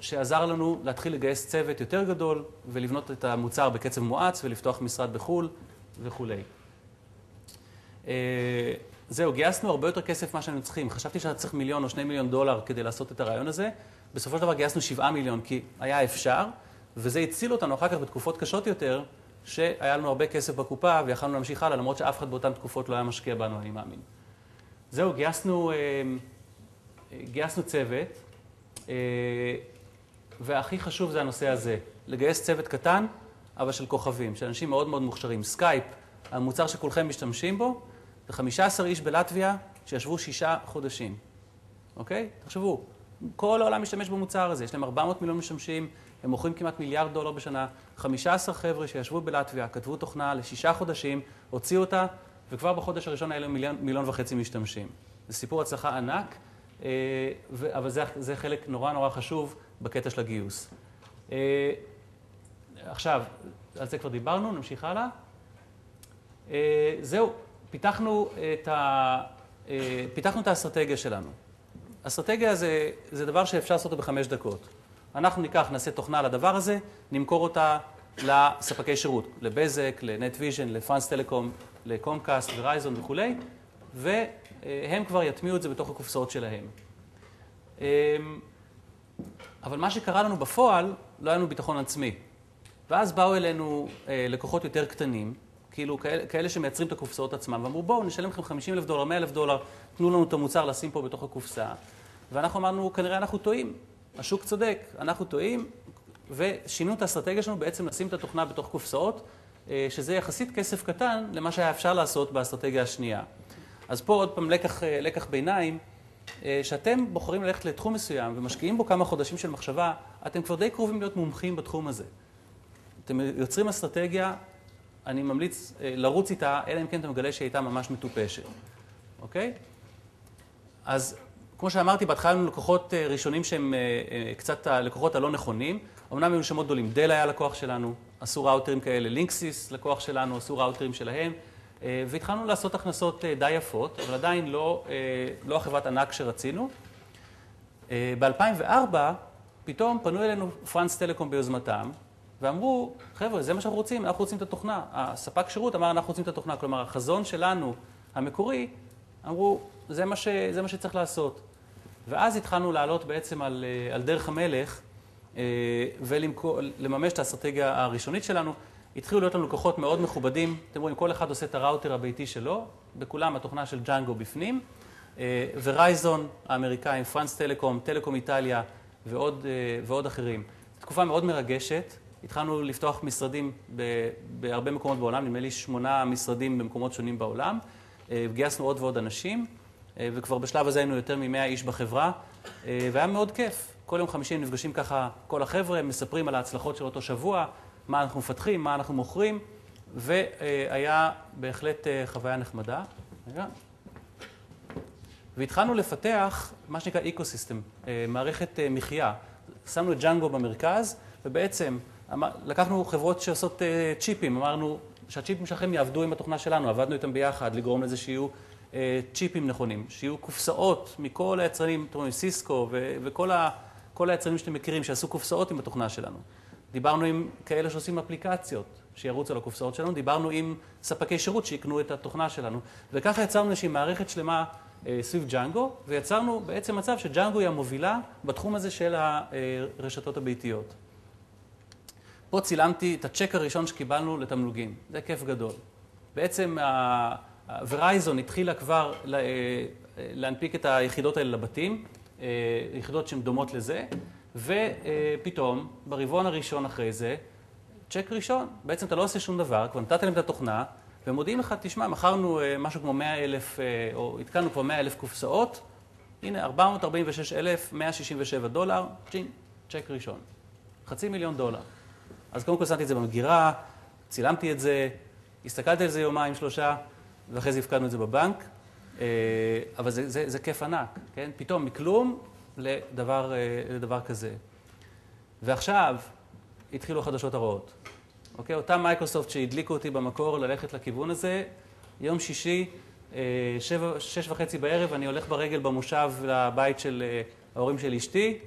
שעזר לנו להתחיל לגייס צוות יותר גדול ולבנות את המוצר בקצב מואץ ולפתוח משרד בחו"ל וכולי. זהו, גייסנו הרבה יותר כסף ממה שהיינו צריכים. חשבתי שאתה צריך מיליון או שני מיליון דולר כדי לעשות את הרעיון הזה. בסופו של דבר גייסנו 7 מיליון כי היה אפשר. וזה הציל אותנו אחר כך בתקופות קשות יותר, שהיה לנו הרבה כסף בקופה ויכלנו להמשיך הלאה, למרות שאף אחד באותן תקופות לא היה משקיע בנו, אני מאמין. זהו, גייסנו, אה, גייסנו צוות, אה, והכי חשוב זה הנושא הזה, לגייס צוות קטן, אבל של כוכבים, של אנשים מאוד מאוד מוכשרים. סקייפ המוצר שכולכם משתמשים בו, זה 15 איש בלטביה שישבו שישה חודשים, אוקיי? תחשבו, כל העולם משתמש במוצר הזה, יש להם 400 מיליון משתמשים, הם מוכרים כמעט מיליארד דולר בשנה, 15 חבר'ה שישבו בלטביה, כתבו תוכנה לשישה חודשים, הוציאו אותה, וכבר בחודש הראשון היה להם מיליון, וחצי משתמשים. זה סיפור הצלחה ענק, אה, אבל זה, זה חלק נורא נורא חשוב בקטע של הגיוס. אה, עכשיו, על זה כבר דיברנו, נמשיך הלאה. אה, זהו, פיתחנו את, ה, פיתחנו את האסטרטגיה שלנו. אסטרטגיה זה, זה דבר שאפשר לעשות אותו בחמש דקות. אנחנו ניקח, נעשה תוכנה לדבר הזה, נמכור אותה לספקי שירות, לבזק, לנטוויז'ן, לפרנס טלקום, לקומקאסט ורייזון וכולי, והם כבר יטמיעו את זה בתוך הקופסאות שלהם. אמ, אבל מה שקרה לנו בפועל, לא היה לנו ביטחון עצמי. ואז באו אלינו אה, לקוחות יותר קטנים, כאילו כאלה, כאלה שמייצרים את הקופסאות עצמם, ואמרו בואו נשלם לכם 50 אלף דולר, 100 אלף דולר, תנו לנו את המוצר לשים פה בתוך הקופסה. ואנחנו אמרנו, כנראה אנחנו טועים, השוק צודק, אנחנו טועים, ושינו את האסטרטגיה שלנו בעצם לשים את התוכנה בתוך קופסאות, אה, שזה יחסית כסף קטן למה שהיה אפשר לעשות באסטרטגיה השנייה. אז פה עוד פעם לקח, אה, לקח ביניים, אה, שאתם בוחרים ללכת לתחום מסוים ומשקיעים בו כמה חודשים של מחשבה, אתם כבר די קרובים להיות מומחים בתחום הזה. אתם יוצרים אסטרטגיה, אני ממליץ לרוץ איתה, אלא אם כן אתה מגלה שהיא הייתה ממש מטופשת, אוקיי? אז כמו שאמרתי, בהתחלה היו לקוחות ראשונים שהם קצת הלקוחות הלא נכונים, אמנם היו שמות גדולים, דל היה לקוח שלנו, עשו ראוטרים כאלה, לינקסיס, לקוח שלנו, עשו ראוטרים שלהם, אה, והתחלנו לעשות הכנסות אה, די יפות, אבל עדיין לא, אה, לא החברת ענק שרצינו. ב-2004 פתאום פנו אלינו פרנס טלקום ביוזמתם, ואמרו, חבר'ה, זה מה שאנחנו רוצים, אנחנו רוצים את התוכנה. הספק שירות אמר, אנחנו רוצים את התוכנה. כלומר, החזון שלנו, המקורי, אמרו, זה מה, ש, זה מה שצריך לעשות. ואז התחלנו לעלות בעצם על, על דרך המלך, אה, ולממש את האסטרטגיה הראשונית שלנו. התחילו להיות לנו לקוחות מאוד מכובדים. אתם רואים, כל אחד עושה את הראוטר הביתי שלו, בכולם התוכנה של ג'אנגו בפנים, אה, ורייזון האמריקאים, פרנס טלקום, טלקום איטליה ועוד, אה, ועוד אחרים. תקופה מאוד מרגשת. התחלנו לפתוח משרדים בהרבה מקומות בעולם, נדמה לי שמונה משרדים במקומות שונים בעולם. גייסנו עוד ועוד אנשים, וכבר בשלב הזה היינו יותר מ-100 איש בחברה, והיה מאוד כיף. כל יום חמישי נפגשים ככה כל החבר'ה, מספרים על ההצלחות של אותו שבוע, מה אנחנו מפתחים, מה אנחנו מוכרים, והיה בהחלט אה, חוויה נחמדה. והתחלנו לפתח מה שנקרא ecosystem, אה, מערכת אה, מחיה. שמנו את ג'אנגו במרכז, ובעצם לקחנו חברות שעושות צ'יפים, אמרנו שהצ'יפים שלכם יעבדו עם התוכנה שלנו, עבדנו איתם ביחד, לגרום לזה שיהיו צ'יפים נכונים, שיהיו קופסאות מכל היצרנים, אתם רואים, סיסקו וכל ה... היצרנים שאתם מכירים שעשו קופסאות עם התוכנה שלנו. דיברנו עם כאלה שעושים אפליקציות שירוצו על הקופסאות שלנו, דיברנו עם ספקי שירות שיקנו את התוכנה שלנו, וככה יצרנו איזושהי מערכת שלמה אה, סביב ג'אנגו, ויצרנו בעצם מצב שג'אנגו היא המובילה בתחום הזה של הרשתות הביתיות. פה צילמתי את הצ'ק הראשון שקיבלנו לתמלוגים, זה כיף גדול. בעצם ורייזון התחילה כבר אה, להנפיק את היחידות האלה לבתים, אה, יחידות שהן דומות לזה, ופתאום, ברבעון הראשון אחרי זה, צ'ק ראשון, בעצם אתה לא עושה שום דבר, כבר נתת להם את התוכנה, ומודיעים לך, תשמע, מכרנו אה, משהו כמו 100 אלף, או התקנו כבר 100 אלף קופסאות, הנה, 446,167 דולר, צ'ין, צ'ק ראשון. חצי מיליון דולר. אז קודם כל שמתי את זה במגירה, צילמתי את זה, הסתכלתי על זה יומיים, שלושה, ואחרי זה הפקדנו את זה בבנק, אה, אבל זה, זה, זה כיף ענק, כן? פתאום מכלום לדבר, אה, לדבר כזה. ועכשיו התחילו החדשות הרעות. אוקיי? אותה מייקרוסופט שהדליקו אותי במקור ללכת לכיוון הזה, יום שישי, אה, שבע, שש וחצי בערב, אני הולך ברגל במושב לבית של ההורים של אשתי,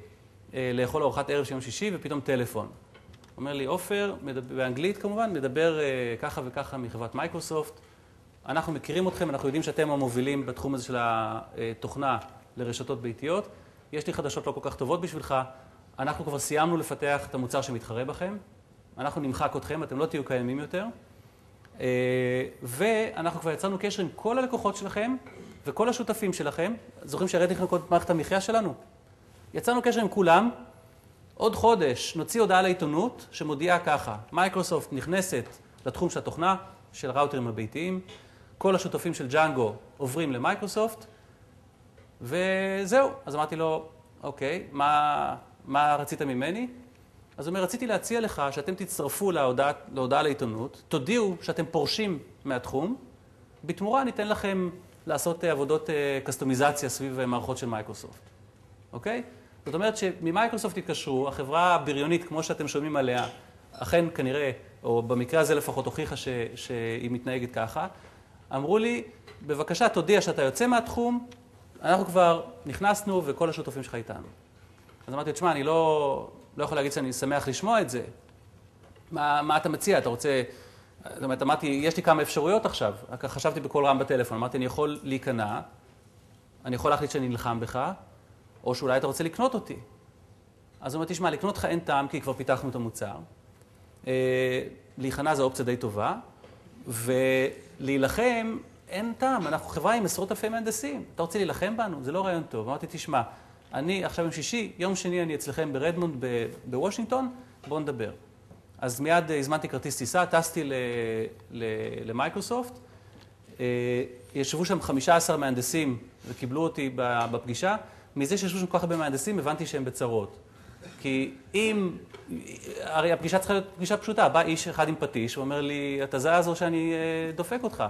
לאכול ארוחת ערב של יום שישי, ופתאום טלפון. אומר לי, עופר, באנגלית כמובן, מדבר ככה וככה מחברת מייקרוסופט, אנחנו מכירים אתכם, אנחנו יודעים שאתם המובילים בתחום הזה של התוכנה לרשתות ביתיות. יש לי חדשות לא כל כך טובות בשבילך, אנחנו כבר סיימנו לפתח את המוצר שמתחרה בכם, אנחנו נמחק אתכם, אתם לא תהיו קיימים יותר, אה, ואנחנו כבר יצרנו קשר עם כל הלקוחות שלכם וכל השותפים שלכם. זוכרים שהראיתי לכם את מערכת המחיה שלנו? יצרנו קשר עם כולם, עוד חודש נוציא הודעה לעיתונות שמודיעה ככה, מייקרוסופט נכנסת לתחום של התוכנה, של ראוטרים הביתיים. כל השותפים של ג'אנגו עוברים למייקרוסופט, וזהו. אז אמרתי לו, אוקיי, מה, מה רצית ממני? אז הוא אומר, רציתי להציע לך שאתם תצטרפו להודעה, להודעה לעיתונות, תודיעו שאתם פורשים מהתחום, בתמורה ניתן לכם לעשות אה, עבודות קסטומיזציה סביב מערכות של מייקרוסופט, אוקיי? זאת אומרת שממייקרוסופט התקשרו, החברה הבריונית, כמו שאתם שומעים עליה, אכן כנראה, או במקרה הזה לפחות הוכיחה ש, שהיא מתנהגת ככה, אמרו לי, בבקשה תודיע שאתה יוצא מהתחום, אנחנו כבר נכנסנו וכל השותפים שלך איתנו. אז אמרתי, תשמע, אני לא, לא יכול להגיד שאני שמח לשמוע את זה. מה, מה אתה מציע? אתה רוצה... זאת אומרת, אמרתי, יש לי כמה אפשרויות עכשיו. חשבתי בקול רם בטלפון, אמרתי, אני יכול להיכנע, אני יכול להחליט שאני נלחם בך, או שאולי אתה רוצה לקנות אותי. אז הוא אומר, תשמע, לקנות לך אין טעם, כי כבר פיתחנו את המוצר. אה, להיכנע זו אופציה די טובה, ולהילחם אין טעם, אנחנו חברה עם עשרות אלפי מהנדסים. אתה רוצה להילחם בנו? זה לא רעיון טוב. אמרתי, תשמע, אני עכשיו יום שישי, יום שני אני אצלכם ברדמונד בוושינגטון, בואו נדבר. אז מיד הזמנתי כרטיס טיסה, טסתי למייקרוסופט, אה, ישבו שם 15 מהנדסים וקיבלו אותי בפגישה. מזה שישבו שם כל כך הרבה מהנדסים, הבנתי שהם בצרות. כי אם, הרי הפגישה צריכה להיות פגישה פשוטה, בא איש אחד עם פטיש ואומר לי, אתה זז או שאני אה, דופק אותך.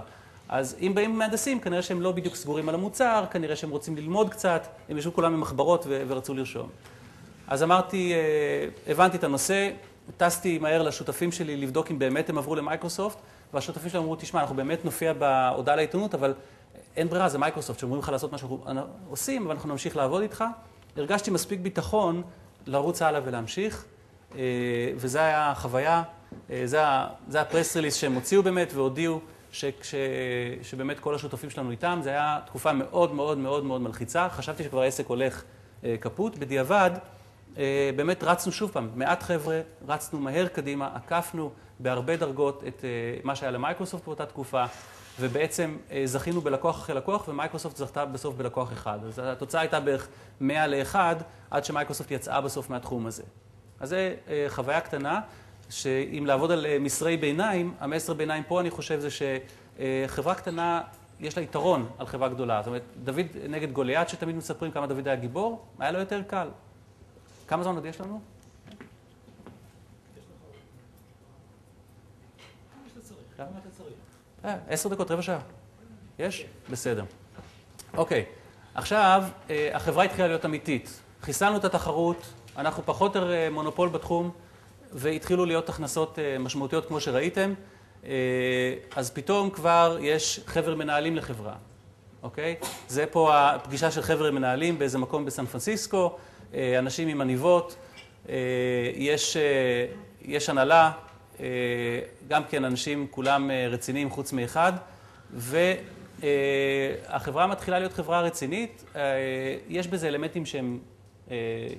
אז אם באים מהנדסים, כנראה שהם לא בדיוק סגורים על המוצר, כנראה שהם רוצים ללמוד קצת, הם ישבו כולם עם מחברות ורצו לרשום. אז אמרתי, אה, הבנתי את הנושא, טסתי מהר לשותפים שלי לבדוק אם באמת הם עברו למייקרוסופט, והשותפים שלי אמרו, תשמע, אנחנו באמת נופיע בהודעה לעיתונות, אבל אין ברירה, זה מייקרוסופט, שאומרים לך לעשות מה שאנחנו עושים, אבל אנחנו נמשיך לעבוד איתך. הרגשתי מספיק ביטחון לרוץ הלאה ולהמשיך, אה, וזו הייתה החוויה, אה, זה ה press release שהם הוציאו באמת והודיעו ש, ש, שבאמת כל השותפים שלנו איתם, זו הייתה תקופה מאוד מאוד מאוד מאוד מלחיצה, חשבתי שכבר העסק הולך אה, קפוט, בדיעבד באמת רצנו שוב פעם, מעט חבר'ה, רצנו מהר קדימה, עקפנו בהרבה דרגות את מה שהיה למייקרוסופט באותה תקופה. ובעצם אה, זכינו בלקוח אחרי לקוח, ומייקרוסופט זכתה בסוף בלקוח אחד. אז התוצאה הייתה בערך 100 ל-1, עד שמייקרוסופט יצאה בסוף מהתחום הזה. אז זו אה, חוויה קטנה, שאם לעבוד על אה, מסרי ביניים, המסר ביניים פה אני חושב זה שחברה קטנה, יש לה יתרון על חברה גדולה. זאת אומרת, דוד נגד גוליית, שתמיד מספרים כמה דוד היה גיבור, היה לו יותר קל. כמה זמן עוד יש לנו? כמה אתה עשר דקות, רבע שעה. יש? בסדר. אוקיי, עכשיו אה, החברה התחילה להיות אמיתית. חיסלנו את התחרות, אנחנו פחות או יותר אה, מונופול בתחום, והתחילו להיות הכנסות משמעותיות כמו שראיתם. אז פתאום כבר יש חבר מנהלים לחברה, אוקיי? זה פה הפגישה של חבר מנהלים באיזה מקום בסן פרנסיסקו, אנשים עם עניבות, יש, יש הנהלה, אה, גם כן אנשים כולם אה, רציניים חוץ מאחד, והחברה מתחילה להיות חברה רצינית, אה, יש בזה אלמנטים שהם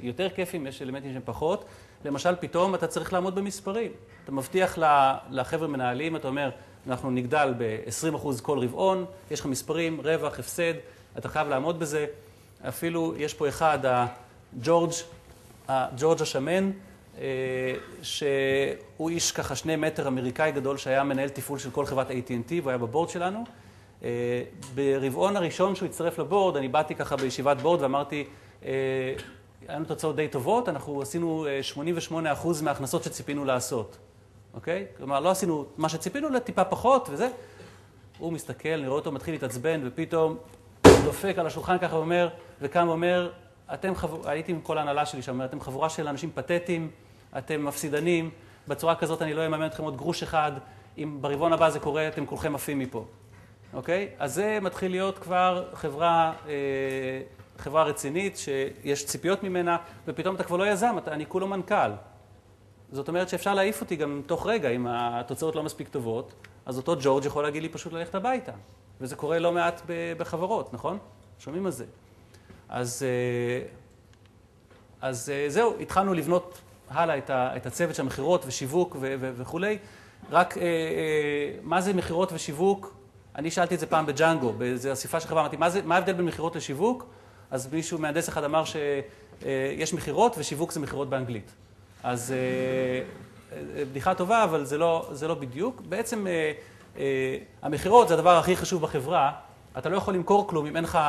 יותר כיפים, יש אלמנטים שהם פחות. למשל, פתאום אתה צריך לעמוד במספרים. אתה מבטיח לחבר'ה מנהלים, אתה אומר, אנחנו נגדל ב-20% כל רבעון, יש לך מספרים, רווח, הפסד, אתה חייב לעמוד בזה. אפילו יש פה אחד, הג'ורג', השמן, אה, שהוא איש ככה שני מטר אמריקאי גדול שהיה מנהל תפעול של כל חברת AT&T והוא היה בבורד שלנו. אה, ברבעון הראשון שהוא הצטרף לבורד, אני באתי ככה בישיבת בורד ואמרתי, אה, היה לנו תוצאות די טובות, אנחנו עשינו 88% מההכנסות שציפינו לעשות, אוקיי? כלומר, לא עשינו מה שציפינו, אלא טיפה פחות וזה. הוא מסתכל, אני רואה אותו מתחיל להתעצבן, ופתאום דופק על השולחן ככה ואומר, וקם ואומר, אתם חבור... הייתי עם כל ההנהלה שלי שם, אתם חבורה של אנשים פתטיים, אתם מפסידנים, בצורה כזאת אני לא אממן אתכם עוד גרוש אחד, אם ברבעון הבא זה קורה, אתם כולכם עפים מפה, אוקיי? אז זה מתחיל להיות כבר חברה, אה, חברה רצינית, שיש ציפיות ממנה, ופתאום אתה כבר לא יזם, אתה, אני כולו מנכ"ל. זאת אומרת שאפשר להעיף אותי גם תוך רגע, אם התוצאות לא מספיק טובות, אז אותו ג'ורג' יכול להגיד לי פשוט ללכת הביתה. וזה קורה לא מעט בחברות, נכון? שומעים על זה. אז, אה, אז אה, זהו, התחלנו לבנות הלאה את הצוות של מכירות ושיווק וכולי. רק אה, מה זה מכירות ושיווק? אני שאלתי את זה פעם בג'אנגו, באיזו אסיפה של חברה, אמרתי, מה, מה ההבדל בין מכירות לשיווק? אז מישהו, מהנדס אחד אמר שיש מכירות ושיווק זה מכירות באנגלית. אז בדיחה טובה, אבל זה לא, זה לא בדיוק. בעצם המכירות זה הדבר הכי חשוב בחברה, אתה לא יכול למכור כלום אם אין לך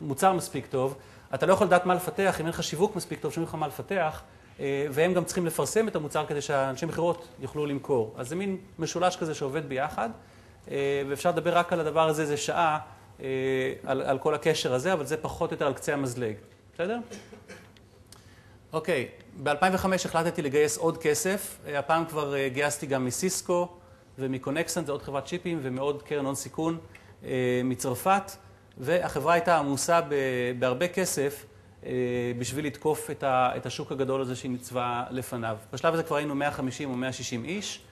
מוצר מספיק טוב, אתה לא יכול לדעת מה לפתח אם אין לך שיווק מספיק טוב, שאומרים לך מה לפתח, והם גם צריכים לפרסם את המוצר כדי שהאנשי מכירות יוכלו למכור. אז זה מין משולש כזה שעובד ביחד, ואפשר לדבר רק על הדבר הזה איזה שעה, על, על כל הקשר הזה, אבל זה פחות או יותר על קצה המזלג, בסדר? אוקיי, ב-2005 החלטתי לגייס עוד כסף, הפעם כבר גייסתי גם מסיסקו ומקונקסנט, זה עוד חברת צ'יפים, ומעוד קרן הון סיכון מצרפת, והחברה הייתה עמוסה בהרבה כסף בשביל לתקוף את השוק הגדול הזה שהיא ניצבה לפניו. בשלב הזה כבר היינו 150 או 160 איש,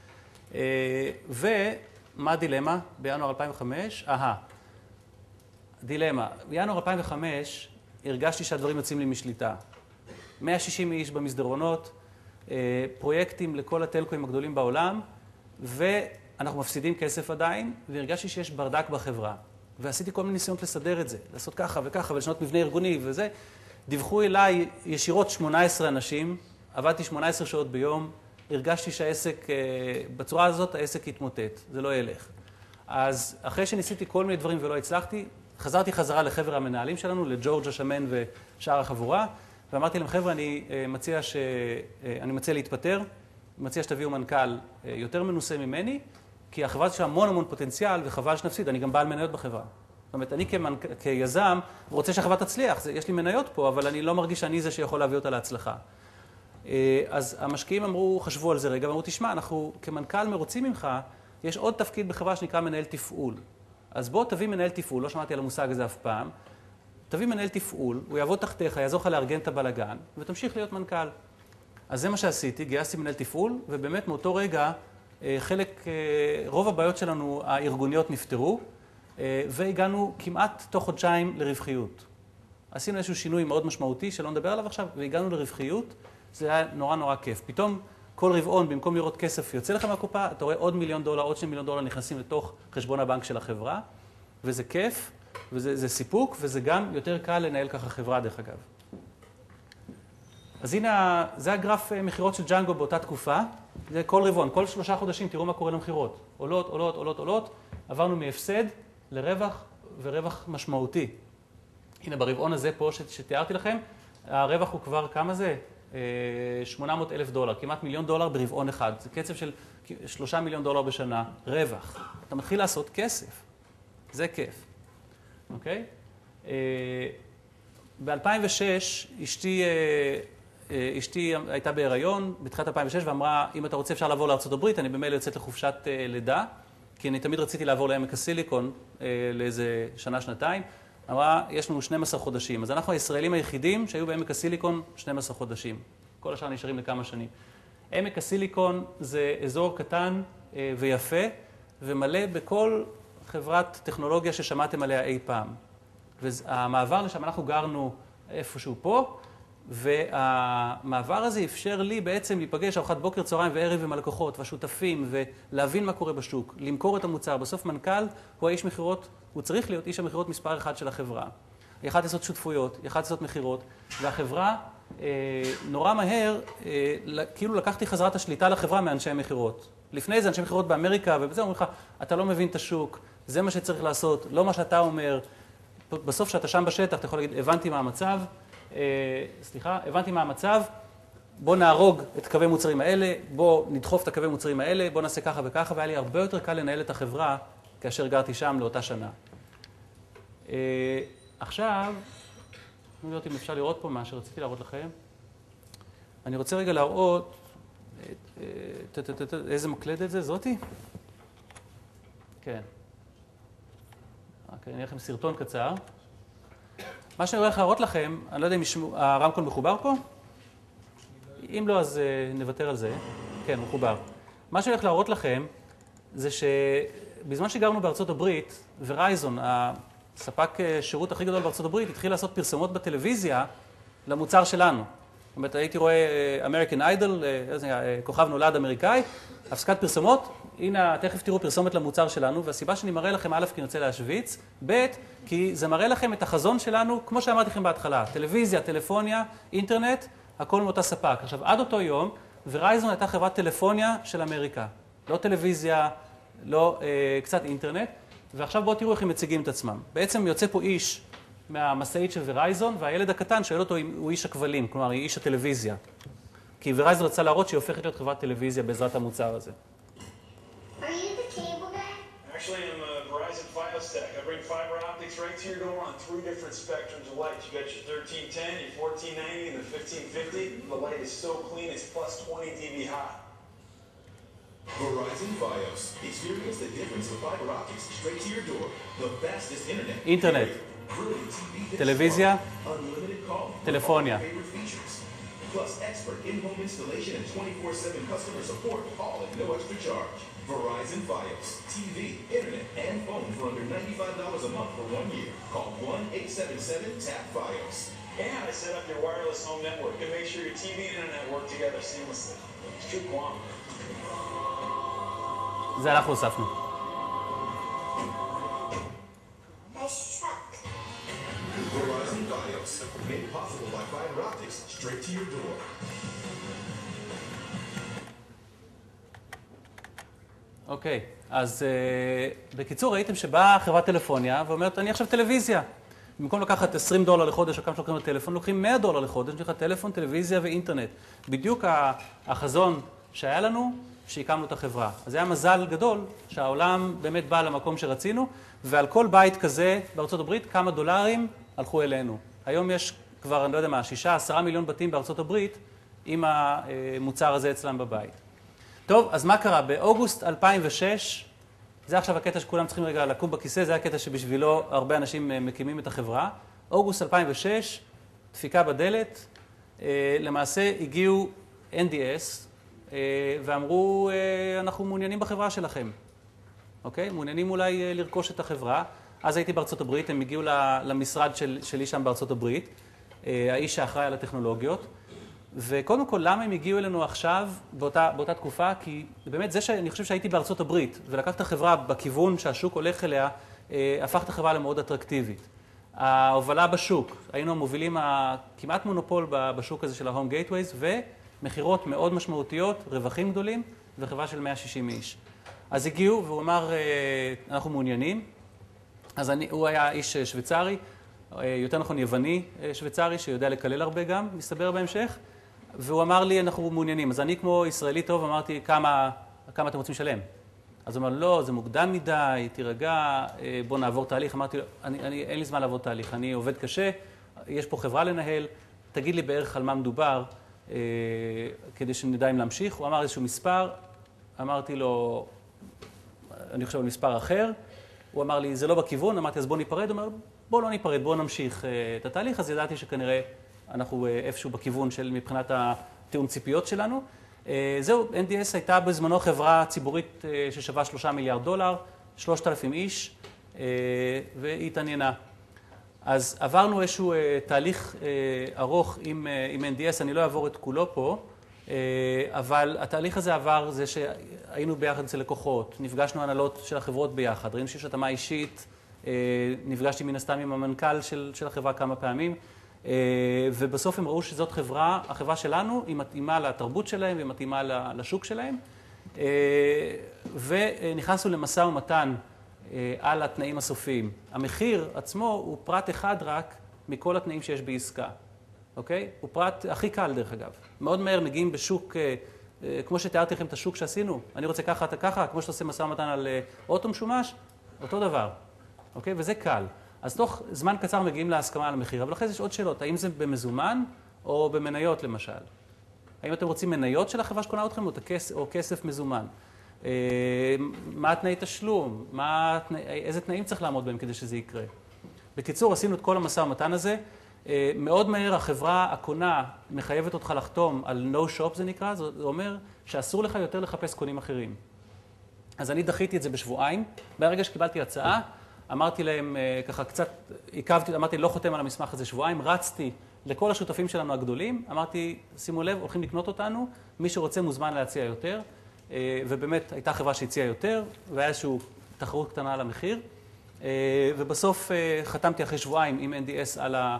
ומה הדילמה בינואר 2005? אהה, דילמה. בינואר 2005 הרגשתי שהדברים יוצאים לי משליטה. 160 איש במסדרונות, פרויקטים לכל הטלקואים הגדולים בעולם, ואנחנו מפסידים כסף עדיין, והרגשתי שיש ברדק בחברה. ועשיתי כל מיני ניסיונות לסדר את זה, לעשות ככה וככה, ולשנות מבנה ארגוני וזה. דיווחו אליי ישירות 18 אנשים, עבדתי 18 שעות ביום, הרגשתי שהעסק, בצורה הזאת העסק יתמוטט, זה לא ילך. אז אחרי שניסיתי כל מיני דברים ולא הצלחתי, חזרתי חזרה לחבר המנהלים שלנו, לג'ורג' השמן ושאר החבורה, ואמרתי להם, חבר'ה, אני מציע, ש... אני מציע להתפטר, מציע שתביאו מנכ"ל יותר מנוסה ממני, כי החברה יש המון המון פוטנציאל וחבל שנפסיד, אני גם בעל מניות בחברה. זאת אומרת, אני. כיזם רוצה שהחברה תצליח, יש לי מניות פה, אבל אני לא מרגיש שאני זה שיכול להביא אותה להצלחה. אז המשקיעים אמרו, חשבו על זה רגע, ואמרו, תשמע, אנחנו כמנכ"ל מרוצים ממך, יש עוד תפקיד בחברה שנקרא מנהל תפעול. אז בוא תביא מנהל תפעול, לא שמעתי על המושג הזה אף פעם, תביא מנהל תפעול, הוא יעבוד תחתיך, יעזור לך לארגן את הבלגן, ותמשיך להיות מנכ"ל. אז זה מה שעשיתי, גייסתי מנהל תפעול, ובאמת מאותו רגע חלק, רוב הבעיות שלנו הארגוניות נפתרו, והגענו כמעט תוך חודשיים לרווחיות. עשינו איזשהו שינוי מאוד משמעותי, שלא נדבר עליו עכשיו, והגענו לרווחיות, זה היה נורא נורא כיף. פתאום כל רבעון, במקום לראות כסף יוצא לך מהקופה, אתה רואה עוד מיליון דולר, עוד שני מיליון דולר נכנסים לתוך חשבון הבנק של החברה, וזה כיף, וזה סיפוק, וזה גם יותר קל לנהל ככה חברה, דרך אגב. אז הנה, זה הגרף מכירות של ג'אנגו באותה תקופה, זה כל רבעון, כל שלושה חודשים, תראו מה קורה למכירות. עולות, עולות, עולות, עולות, עברנו מהפסד לרווח, ורווח משמעותי. הנה, ברבעון הזה פה שתיארתי לכם, הרווח הוא כבר, כמה זה? 800 אלף דולר, כמעט מיליון דולר ברבעון אחד. זה קצב של שלושה מיליון דולר בשנה, רווח. אתה מתחיל לעשות כסף. זה כיף, אוקיי? ב-2006 אשתי, אשתי הייתה בהיריון, בתחילת 2006, ואמרה, אם אתה רוצה אפשר לעבור לארה"ב, אני במילא יוצאת לחופשת לידה, כי אני תמיד רציתי לעבור לעמק הסיליקון לאיזה שנה, שנתיים. אמרה, יש לנו 12 חודשים. אז אנחנו הישראלים היחידים שהיו בעמק הסיליקון 12 חודשים. כל השאר נשארים לכמה שנים. עמק הסיליקון זה אזור קטן ויפה, ומלא בכל חברת טכנולוגיה ששמעתם עליה אי פעם. והמעבר לשם, אנחנו גרנו איפשהו פה, והמעבר הזה אפשר לי בעצם להיפגש ארוחת בוקר, צהריים וערב עם הלקוחות והשותפים, ולהבין מה קורה בשוק, למכור את המוצר. בסוף מנכ"ל הוא האיש מכירות, הוא צריך להיות איש המכירות מספר אחד של החברה. יכלתי לעשות שותפויות, יכלתי לעשות מכירות, והחברה נורא מהר, כאילו לקחתי חזרת השליטה לחברה מאנשי המכירות. לפני זה אנשי מכירות באמריקה, ובזה אומרים לך, אתה לא מבין את השוק, זה מה שצריך לעשות, לא מה שאתה אומר. בסוף כשאתה שם בשטח, אתה יכול להגיד, הבנתי מה המצב, סליחה, הבנתי מה המצב, בוא נהרוג את קווי מוצרים האלה, בוא נדחוף את הקווי מוצרים האלה, בוא נעשה ככה וככה, והיה לי הרבה יותר קל לנהל את החברה כאשר גרתי שם לאותה שנה. עכשיו, תנו לראות אם אפשר לראות פה מה שרציתי להראות לכם. אני רוצה רגע להראות, איזה מקלדת זה? זאתי? כן. אני אראה לכם סרטון קצר. מה שאני הולך להראות לכם, אני לא יודע אם הרמקול מחובר פה? אם לא, אז נוותר על זה. כן, מחובר. מה שאני הולך להראות לכם, זה שבזמן שגרנו בארצות הברית, ורייזון, הספק שירות הכי גדול בארצות הברית, התחיל לעשות פרסומות בטלוויזיה למוצר שלנו. זאת אומרת, הייתי רואה American Idol, כוכב נולד אמריקאי, הפסקת פרסומות, הנה, תכף תראו פרסומת למוצר שלנו, והסיבה שאני מראה לכם, א', כי אני רוצה להשוויץ, ב', כי זה מראה לכם את החזון שלנו, כמו שאמרתי לכם בהתחלה, טלוויזיה, טלפוניה, אינטרנט, הכל מאותה ספק. עכשיו, עד אותו יום, ורייזון הייתה חברת טלפוניה של אמריקה. לא טלוויזיה, לא, קצת אינטרנט, ועכשיו בואו תראו איך הם מציגים את עצמם. בעצם יוצא פה איש מהמשאית של ורייזון, והילד הקטן שואל אותו אם הוא איש הכבלים, כלומר, היא איש הטלוויזיה. כי ורייזון רצה להראות שהיא הופכת להיות חברת טלוויזיה בעזרת המוצר הזה. bring fiber optics right to your door on three different spectrums of light. You got your 1310, your 1490, and the 1550. The light is so clean, it's plus 20 dB high. Verizon Fios. Experience the difference of fiber optics straight to your door. The fastest internet. Internet. Televizia. Telefonia. Plus expert in-home installation and 24-7 customer support, all at no extra charge. Verizon Fios. TV, internet, and phone for under $95 a month for one year. Call 1-877-TAP-FIOS. And I set up your wireless home network and make sure your TV and internet work together seamlessly. It's true quantum. זה אנחנו הוספנו. Fios. Made possible by fiber optics straight to your door. אוקיי, אז uh, בקיצור, ראיתם שבאה חברת טלפוניה ואומרת, אני עכשיו טלוויזיה. במקום לקחת 20 דולר לחודש, או כמה שלוקחים לטלפון, לוקחים 100 דולר לחודש, יש לך טלפון, טלוויזיה ואינטרנט. בדיוק החזון שהיה לנו, שהקמנו את החברה. אז היה מזל גדול שהעולם באמת בא למקום שרצינו, ועל כל בית כזה בארצות הברית, כמה דולרים הלכו אלינו. היום יש כבר, אני לא יודע מה, שישה, עשרה מיליון בתים בארצות הברית עם המוצר הזה אצלם בבית. טוב, אז מה קרה? באוגוסט 2006, זה עכשיו הקטע שכולם צריכים רגע לקום בכיסא, זה הקטע שבשבילו הרבה אנשים אה, מקימים את החברה. אוגוסט 2006, דפיקה בדלת, אה, למעשה הגיעו NDS אה, ואמרו, אנחנו מעוניינים בחברה שלכם, אוקיי? מעוניינים אולי לרכוש את החברה. אז הייתי בארצות הברית, הם הגיעו למשרד של, שלי שם בארצות הברית, אה, האיש שאחראי על הטכנולוגיות. וקודם כל, למה הם הגיעו אלינו עכשיו, באותה, באותה תקופה? כי באמת זה שאני חושב שהייתי בארצות הברית, ולקח את החברה בכיוון שהשוק הולך אליה, אה, הפך את החברה למאוד אטרקטיבית. ההובלה בשוק, היינו המובילים הכמעט מונופול בשוק הזה של ההום גייטווייז, ומכירות מאוד משמעותיות, רווחים גדולים, וחברה של 160 איש. אז הגיעו, והוא אמר, אה, אנחנו מעוניינים. אז אני, הוא היה איש אה, שוויצרי, אה, יותר נכון יווני אה, שוויצרי, שיודע לקלל הרבה גם, מסתבר בהמשך, והוא אמר לי, אנחנו מעוניינים. אז אני כמו ישראלי טוב אמרתי, כמה, כמה אתם רוצים לשלם? אז הוא אמר, לא, זה מוקדם מדי, תירגע, בוא נעבור תהליך. אמרתי לו, אני, אני, אין לי זמן לעבור תהליך, אני עובד קשה, יש פה חברה לנהל, תגיד לי בערך על מה מדובר, אה, כדי שנדע אם להמשיך. הוא אמר איזשהו מספר, אמרתי לו, אני חושב על מספר אחר. הוא אמר לי, זה לא בכיוון, אמרתי, אז בוא ניפרד. הוא אומר, בוא לא ניפרד, בוא נמשיך אה, את התהליך. אז ידעתי שכנראה אנחנו אה, איפשהו בכיוון של מבחינת התיאום ציפיות שלנו. אה, זהו, NDS הייתה בזמנו חברה ציבורית ששווה שלושה מיליארד דולר, שלושת אלפים איש, והיא התעניינה. אז עברנו איזשהו תהליך ארוך עם, NDS, אני לא אעבור את כולו פה, אבל התהליך הזה עבר זה שהיינו ביחד אצל לקוחות, נפגשנו הנהלות של החברות ביחד, ראינו שיש התאמה אישית, אה, נפגשתי מן הסתם עם המנכ"ל של, של החברה כמה פעמים, אה, ובסוף הם ראו שזאת חברה, החברה שלנו, היא מתאימה לתרבות שלהם והיא מתאימה לשוק שלהם, אה, ונכנסנו למשא ומתן אה, על התנאים הסופיים. המחיר עצמו הוא פרט אחד רק מכל התנאים שיש בעסקה, אוקיי? הוא פרט הכי קל דרך אגב. מאוד מהר מגיעים בשוק, אה, אה, כמו שתיארתי לכם את השוק שעשינו, אני רוצה ככה, אתה ככה, כמו שאתה עושה משא ומתן על אה, אוטו משומש, אותו דבר, אוקיי? וזה קל. אז תוך זמן קצר מגיעים להסכמה על המחיר, אבל אחרי זה יש עוד שאלות, האם זה במזומן או במניות למשל? האם אתם רוצים מניות של החברה שקונה אתכם או, הכס, או כסף מזומן? מה התנאי תשלום? מה, איזה תנאים צריך לעמוד בהם כדי שזה יקרה? בקיצור, עשינו את כל המשא ומתן הזה. אה, מאוד מהר החברה הקונה מחייבת אותך לחתום על no shop זה נקרא, זה אומר שאסור לך יותר לחפש קונים אחרים. אז אני דחיתי את זה בשבועיים. ברגע שקיבלתי הצעה, אמרתי להם, אה, ככה קצת עיכבתי, אמרתי, לא חותם על המסמך הזה שבועיים, רצתי לכל השותפים שלנו הגדולים, אמרתי, שימו לב, הולכים לקנות אותנו, מי שרוצה מוזמן להציע יותר, אה, ובאמת הייתה חברה שהציעה יותר, והיה איזושהי תחרות קטנה על המחיר, ובסוף חתמתי אחרי שבועיים עם NDS על, ה,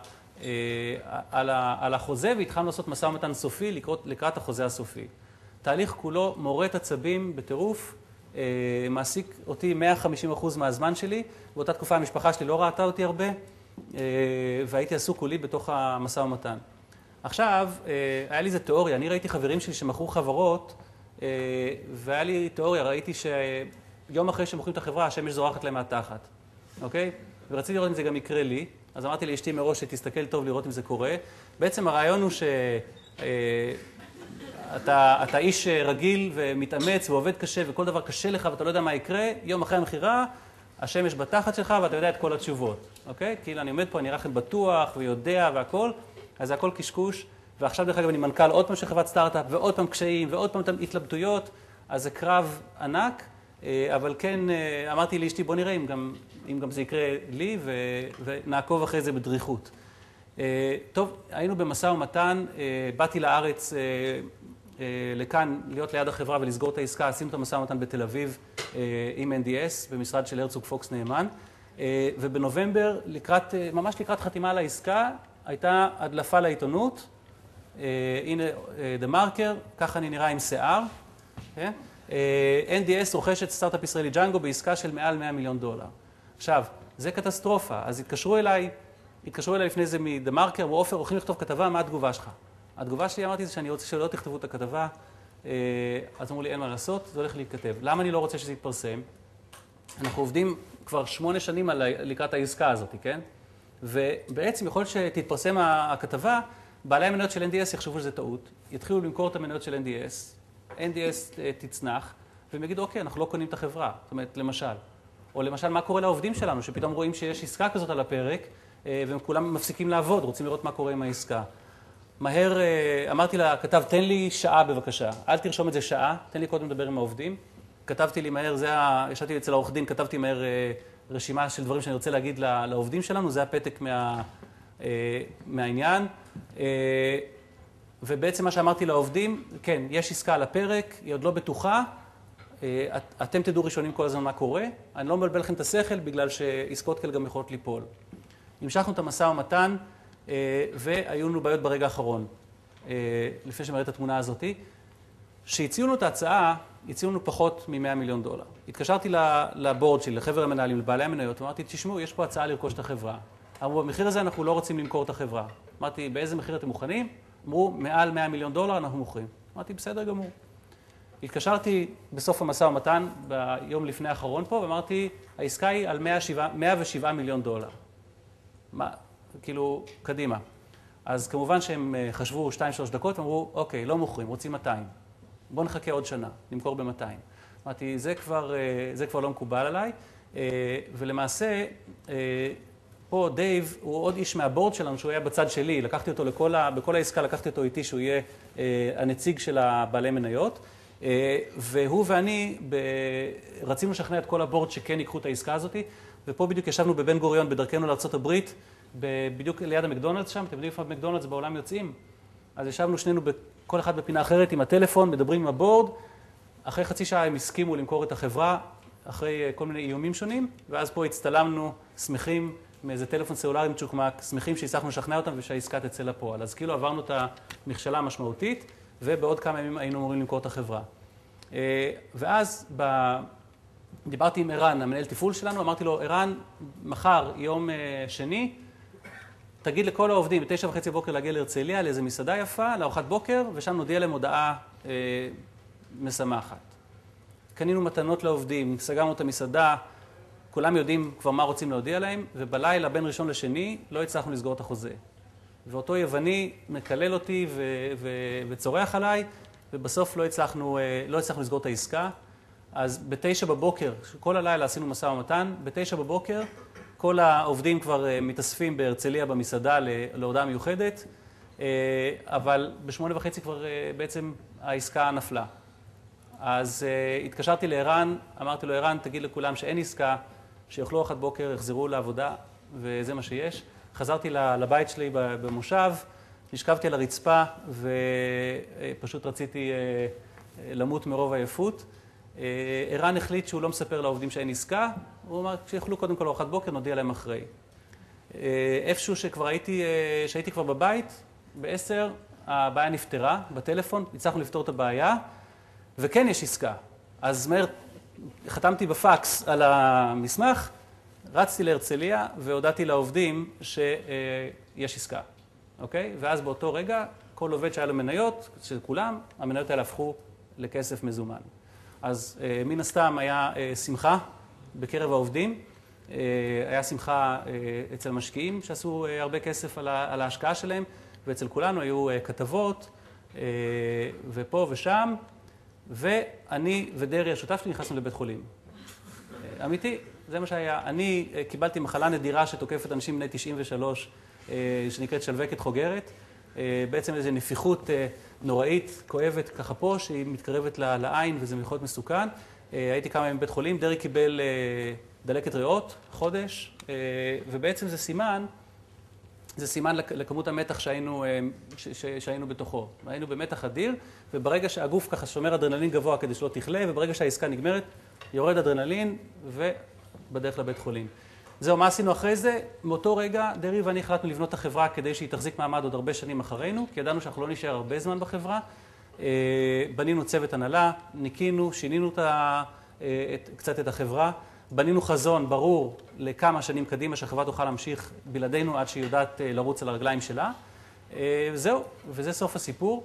על, ה, על החוזה, והתחלנו לעשות משא ומתן סופי לקראת, לקראת החוזה הסופי. תהליך כולו מורט עצבים בטירוף, אה, מעסיק אותי 150% מהזמן שלי. באותה תקופה המשפחה שלי לא ראתה אותי הרבה, אה, והייתי עסוק כולי בתוך המשא ומתן. עכשיו, אה, היה לי איזה תיאוריה, אני ראיתי חברים שלי שמכרו חברות, והיה לי תיאוריה, ראיתי שיום אחרי שמוכרים את החברה, השמש זורחת להם מהתחת, אוקיי? ורציתי לראות אם זה גם יקרה לי, אז אמרתי לאשתי מראש שתסתכל טוב לראות אם זה קורה. בעצם הרעיון הוא ש... אתה, אתה איש רגיל ומתאמץ ועובד קשה וכל דבר קשה לך ואתה לא יודע מה יקרה, יום אחרי המכירה, השמש בתחת שלך ואתה יודע את כל התשובות, אוקיי? כאילו אני עומד פה, אני לכם בטוח ויודע והכל, אז זה הכל קשקוש. ועכשיו דרך אגב אני מנכ"ל עוד פעם של חברת סטארט-אפ ועוד פעם קשיים ועוד פעם התלבטויות, אז זה קרב ענק, אה, אבל כן אה, אמרתי לאשתי בוא נראה אם גם, אם גם זה יקרה לי ונעקוב אחרי זה בדריכות. אה, טוב, היינו במשא ומתן, באתי לארץ אה, לכאן, להיות ליד החברה ולסגור את העסקה, עשינו את המשא ומתן בתל אביב אה, עם NDS, במשרד של הרצוג פוקס נאמן, אה, ובנובמבר, לקראת, ממש לקראת חתימה על העסקה, הייתה הדלפה לעיתונות, הנה דה מרקר, ככה אני נראה עם שיער? NDS רוכשת סטארט-אפ ישראלי ג'אנגו בעסקה של מעל 100 מיליון דולר. עכשיו, זה קטסטרופה, אז התקשרו אליי, התקשרו אליי לפני זה מדה מרקר, אמרו עופר, הולכים לכתוב כתבה, מה התגובה שלך? התגובה שלי אמרתי זה שאני רוצה שלא תכתבו את הכתבה, אה, אז אמרו לי אין מה לעשות, זה הולך להתכתב. למה אני לא רוצה שזה יתפרסם? אנחנו עובדים כבר שמונה שנים על לקראת העסקה הזאת, כן? ובעצם יכול להיות שתתפרסם הכתבה, בעלי המניות של NDS יחשבו שזה טעות, יתחילו למכור את המניות של NDS, NDS אה, תצנח, והם יגידו, אוקיי, אנחנו לא קונים את החברה. זאת אומרת, למשל. או למשל, מה קורה לעובדים שלנו, שפתאום רואים שיש עסקה כזאת על הפרק, אה, והם כולם מפסיקים לעבוד, רוצים לראות מה קורה עם העסקה. מהר אה, אמרתי לכתב, תן לי שעה בבקשה, אל תרשום את זה שעה, תן לי קודם לדבר עם העובדים. כתבתי לי מהר, זה ה... ישבתי אצל העורך דין, כתבתי מהר אה, רשימה של דברים שאני רוצה להגיד לעובדים שלנו, זה הפתק מה, מהעניין. ובעצם מה שאמרתי לעובדים, כן, יש עסקה על הפרק, היא עוד לא בטוחה, אתם תדעו ראשונים כל הזמן מה קורה, אני לא מבלבל לכם את השכל בגלל שעסקאות כאלה גם יכולות ליפול. המשכנו את המשא ומתן, אה, והיו לנו בעיות ברגע האחרון, אה, לפני שמראה את התמונה הזאתי. כשהציעו לנו את ההצעה, הציעו לנו פחות מ-100 מיליון דולר. התקשרתי לבורד שלי, לחבר המנהלים, לבעלי המניות, ואמרתי, תשמעו, יש פה הצעה לרכוש את החברה. אמרו, במחיר הזה אנחנו לא רוצים למכור את החברה. אמרתי, באיזה מחיר אתם מוכנים? אמרו, מעל 100 מיליון דולר אנחנו מוכרים. אמרתי, בסדר גמור. התקשרתי בסוף המשא ומתן, ביום לפני האחרון פה, ואמרתי, העסקה היא על 107, 107 מיליון דולר. מה, כאילו, קדימה. אז כמובן שהם אה, חשבו 2-3 דקות ואמרו, אוקיי, לא מוכרים, רוצים 200. בואו נחכה עוד שנה, נמכור ב-200. אמרתי, זה כבר, אה, זה כבר לא מקובל עליי, אה, ולמעשה, פה דייב הוא עוד איש מה board שלנו שהוא היה בצד שלי, לקחתי אותו לכל ה... בכל העסקה לקחתי אותו איתי שהוא יהיה הנציג של הבעלי מניות, והוא ואני ב... רצינו לשכנע את כל ה board שכן ייקחו את העסקה הזאת, ופה בדיוק ישבנו בבן גוריון בדרכנו לארה"ב, בדיוק ליד המקדונלדס שם, אתם יודעים איפה המקדונלדס בעולם יוצאים? אז ישבנו שנינו, כל אחד בפינה אחרת עם הטלפון, מדברים עם הבורד, אחרי חצי שעה הם הסכימו למכור את החברה, אחרי אה, כל מיני איומים שונים, ואז פה הצטלמנו, שמחים, מאיזה טלפון סלולרי מצ'וקמק, שמחים שהצלחנו לשכנע אותם ושהעסקה תצא לפועל. אז כאילו עברנו את המכשלה המשמעותית, ובעוד כמה ימים היינו אמורים למכור את החברה. אה, ואז ב... דיברתי עם ערן, המנהל תפעול שלנו, אמרתי לו, ערן, מחר, יום אה, שני, תגיד לכל העובדים בתשע וחצי בבוקר להגיע להרצליה לאיזה מסעדה יפה, לארוחת בוקר, ושם נודיע להם הודעה אה, משמחת. קנינו מתנות לעובדים, סגרנו את המסעדה, כולם יודעים כבר מה רוצים להודיע להם, ובלילה בין ראשון לשני לא הצלחנו לסגור את החוזה. ואותו יווני מקלל אותי ו- ו- וצורח עליי, ובסוף לא אה, לא הצלחנו לסגור את העסקה. אז בתשע בבוקר, כל הלילה עשינו משא ומתן, בתשע בבוקר כל העובדים כבר אה, מתאספים בהרצליה במסעדה להודעה מיוחדת, אה, אבל בשמונה וחצי כבר בעצם העסקה נפלה. אז התקשרתי לערן, אמרתי לו, ערן, תגיד לכולם שאין עסקה, שיאכלו ארוחת בוקר, יחזרו לעבודה, וזה מה שיש. חזרתי לבית שלי במושב, נשכבתי על הרצפה, ופשוט רציתי למות מרוב עייפות. ערן החליט שהוא לא מספר לעובדים שאין עסקה, הוא אמר, שיאכלו קודם כל ארוחת בוקר, נודיע להם אחרי. אה, איפשהו שכבר הייתי, אה, שהייתי כבר בבית, בעשר, הבעיה נפתרה בטלפון, הצלחנו לפתור את הבעיה, וכן יש עסקה. אז מהר חתמתי בפקס על המסמך, רצתי להרצליה והודעתי לעובדים שיש עסקה, אוקיי? ואז באותו רגע, כל עובד שהיה לו מניות, של כולם, המניות האלה הפכו לכסף מזומן. אז מן הסתם היה שמחה בקרב העובדים, היה שמחה אצל המשקיעים שעשו הרבה כסף על ההשקעה שלהם, ואצל כולנו היו כתבות, ופה ושם, ואני ודרעי השותף שלי נכנסנו לבית חולים. אמיתי, זה מה שהיה. אני קיבלתי מחלה נדירה שתוקפת אנשים בני 93, שנקראת שלווקת חוגרת. בעצם איזו נפיחות נוראית, כואבת ככה פה, שהיא מתקרבת לעין וזה יכול להיות מסוכן. הייתי כמה ימים בבית חולים, דרעי קיבל דלקת ריאות, חודש, ובעצם זה סימן, זה סימן לכמות המתח שהיינו, שהיינו בתוכו. היינו במתח אדיר, וברגע שהגוף ככה שומר אדרנלין גבוה כדי שלא תכלה, וברגע שהעסקה נגמרת, יורד אדרנלין ובדרך לבית חולים. זהו, מה עשינו אחרי זה? מאותו רגע, דרעי ואני החלטנו לבנות את החברה כדי שהיא תחזיק מעמד עוד הרבה שנים אחרינו, כי ידענו שאנחנו לא נשאר הרבה זמן בחברה. בנינו צוות הנהלה, ניקינו, שינינו את, קצת את החברה, בנינו חזון ברור לכמה שנים קדימה שהחברה תוכל להמשיך בלעדינו עד שהיא יודעת לרוץ על הרגליים שלה. זהו, וזה סוף הסיפור.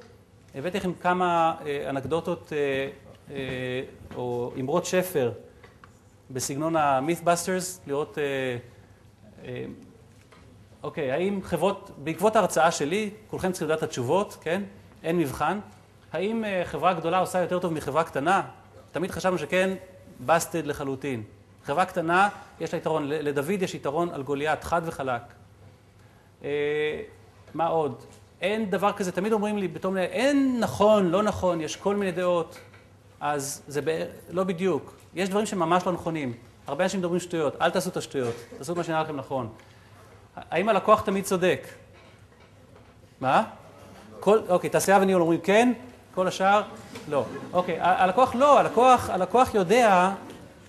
הבאתי לכם כמה אנקדוטות או אמרות שפר בסגנון ה-Mythbusters, לראות, אוקיי, האם חברות, בעקבות ההרצאה שלי, כולכם צריכים לדעת את התשובות, כן? אין מבחן. האם חברה גדולה עושה יותר טוב מחברה קטנה? תמיד חשבנו שכן, busted לחלוטין. חברה קטנה, יש לה יתרון, לדוד יש יתרון על גוליית, חד וחלק. מה עוד? אין דבר כזה, תמיד אומרים לי בתום לב, אין נכון, לא נכון, יש כל מיני דעות. אז זה לא בדיוק. יש דברים שממש לא נכונים. הרבה אנשים מדברים שטויות, אל תעשו את השטויות, תעשו מה שנראה לכם נכון. האם הלקוח תמיד צודק? מה? כל, אוקיי, תעשייה וניהול אומרים כן, כל השאר לא. אוקיי, הלקוח לא, הלקוח, הלקוח יודע,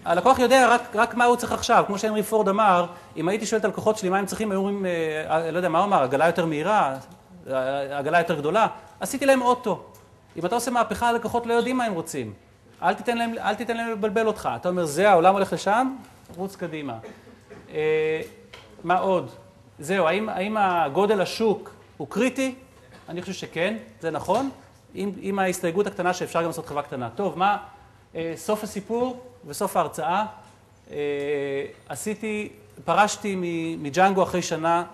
הלקוח יודע רק, רק מה הוא צריך עכשיו. כמו שהנרי פורד אמר, אם הייתי שואל את הלקוחות שלי מה הם צריכים, היו אומרים, לא יודע מה הוא אמר, עגלה יותר מהירה, עגלה יותר גדולה, עשיתי להם אוטו. אם אתה עושה מהפכה, הלקוחות לא יודעים מה הם רוצים. אל תיתן להם, אל תיתן להם לבלבל אותך. אתה אומר, זה העולם הולך לשם, רוץ קדימה. מה עוד? זהו, האם, האם הגודל השוק הוא קריטי? אני חושב שכן, זה נכון. עם, עם ההסתייגות הקטנה שאפשר גם לעשות חברה קטנה. טוב, מה, סוף הסיפור וסוף ההרצאה. עשיתי, פרשתי מג'אנגו אחרי שנה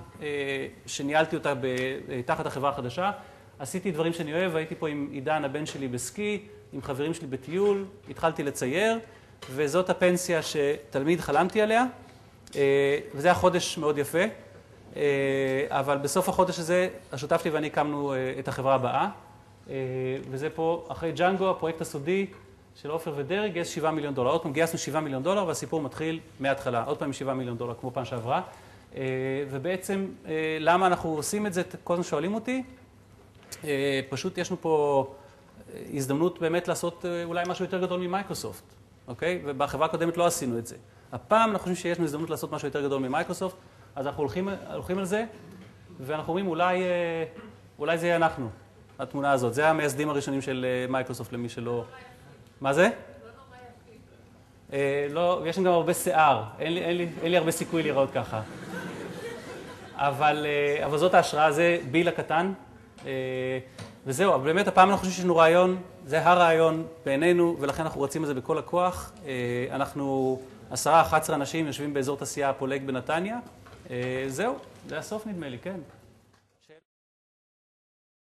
שניהלתי אותה תחת החברה החדשה. עשיתי דברים שאני אוהב, הייתי פה עם עידן, הבן שלי, בסקי, עם חברים שלי בטיול, התחלתי לצייר, וזאת הפנסיה שתלמיד חלמתי עליה, וזה היה חודש מאוד יפה, אבל בסוף החודש הזה, השותף שלי ואני הקמנו את החברה הבאה, וזה פה, אחרי ג'אנגו, הפרויקט הסודי של עופר ודרעי, גייס 7 מיליון דולר. עוד פעם, גייסנו 7 מיליון דולר, והסיפור מתחיל מההתחלה. עוד פעם 7 מיליון דולר, כמו פעם שעברה. ובעצם, למה אנחנו עושים את זה? כל הזמן שואלים אותי. פשוט יש לנו פה הזדמנות באמת לעשות אולי משהו יותר גדול ממייקרוסופט, אוקיי? ובחברה הקודמת לא עשינו את זה. הפעם אנחנו חושבים שיש לנו הזדמנות לעשות משהו יותר גדול ממייקרוסופט, אז אנחנו הולכים, הולכים על זה, ואנחנו אומרים אולי, אולי זה יהיה אנחנו, התמונה הזאת. זה המייסדים הראשונים של מייקרוסופט למי שלא... מה זה? לא, יש לנו גם הרבה שיער, אין לי, אין לי, אין לי הרבה סיכוי לראות ככה. אבל, אבל זאת ההשראה, זה ביל הקטן. וזהו, אבל באמת הפעם אנחנו חושבים שיש לנו רעיון, זה הרעיון בעינינו, ולכן אנחנו רצים על זה בכל הכוח. אנחנו עשרה, אחת עשרה אנשים יושבים באזור תעשייה הפולג בנתניה. זהו, זה הסוף נדמה לי, כן.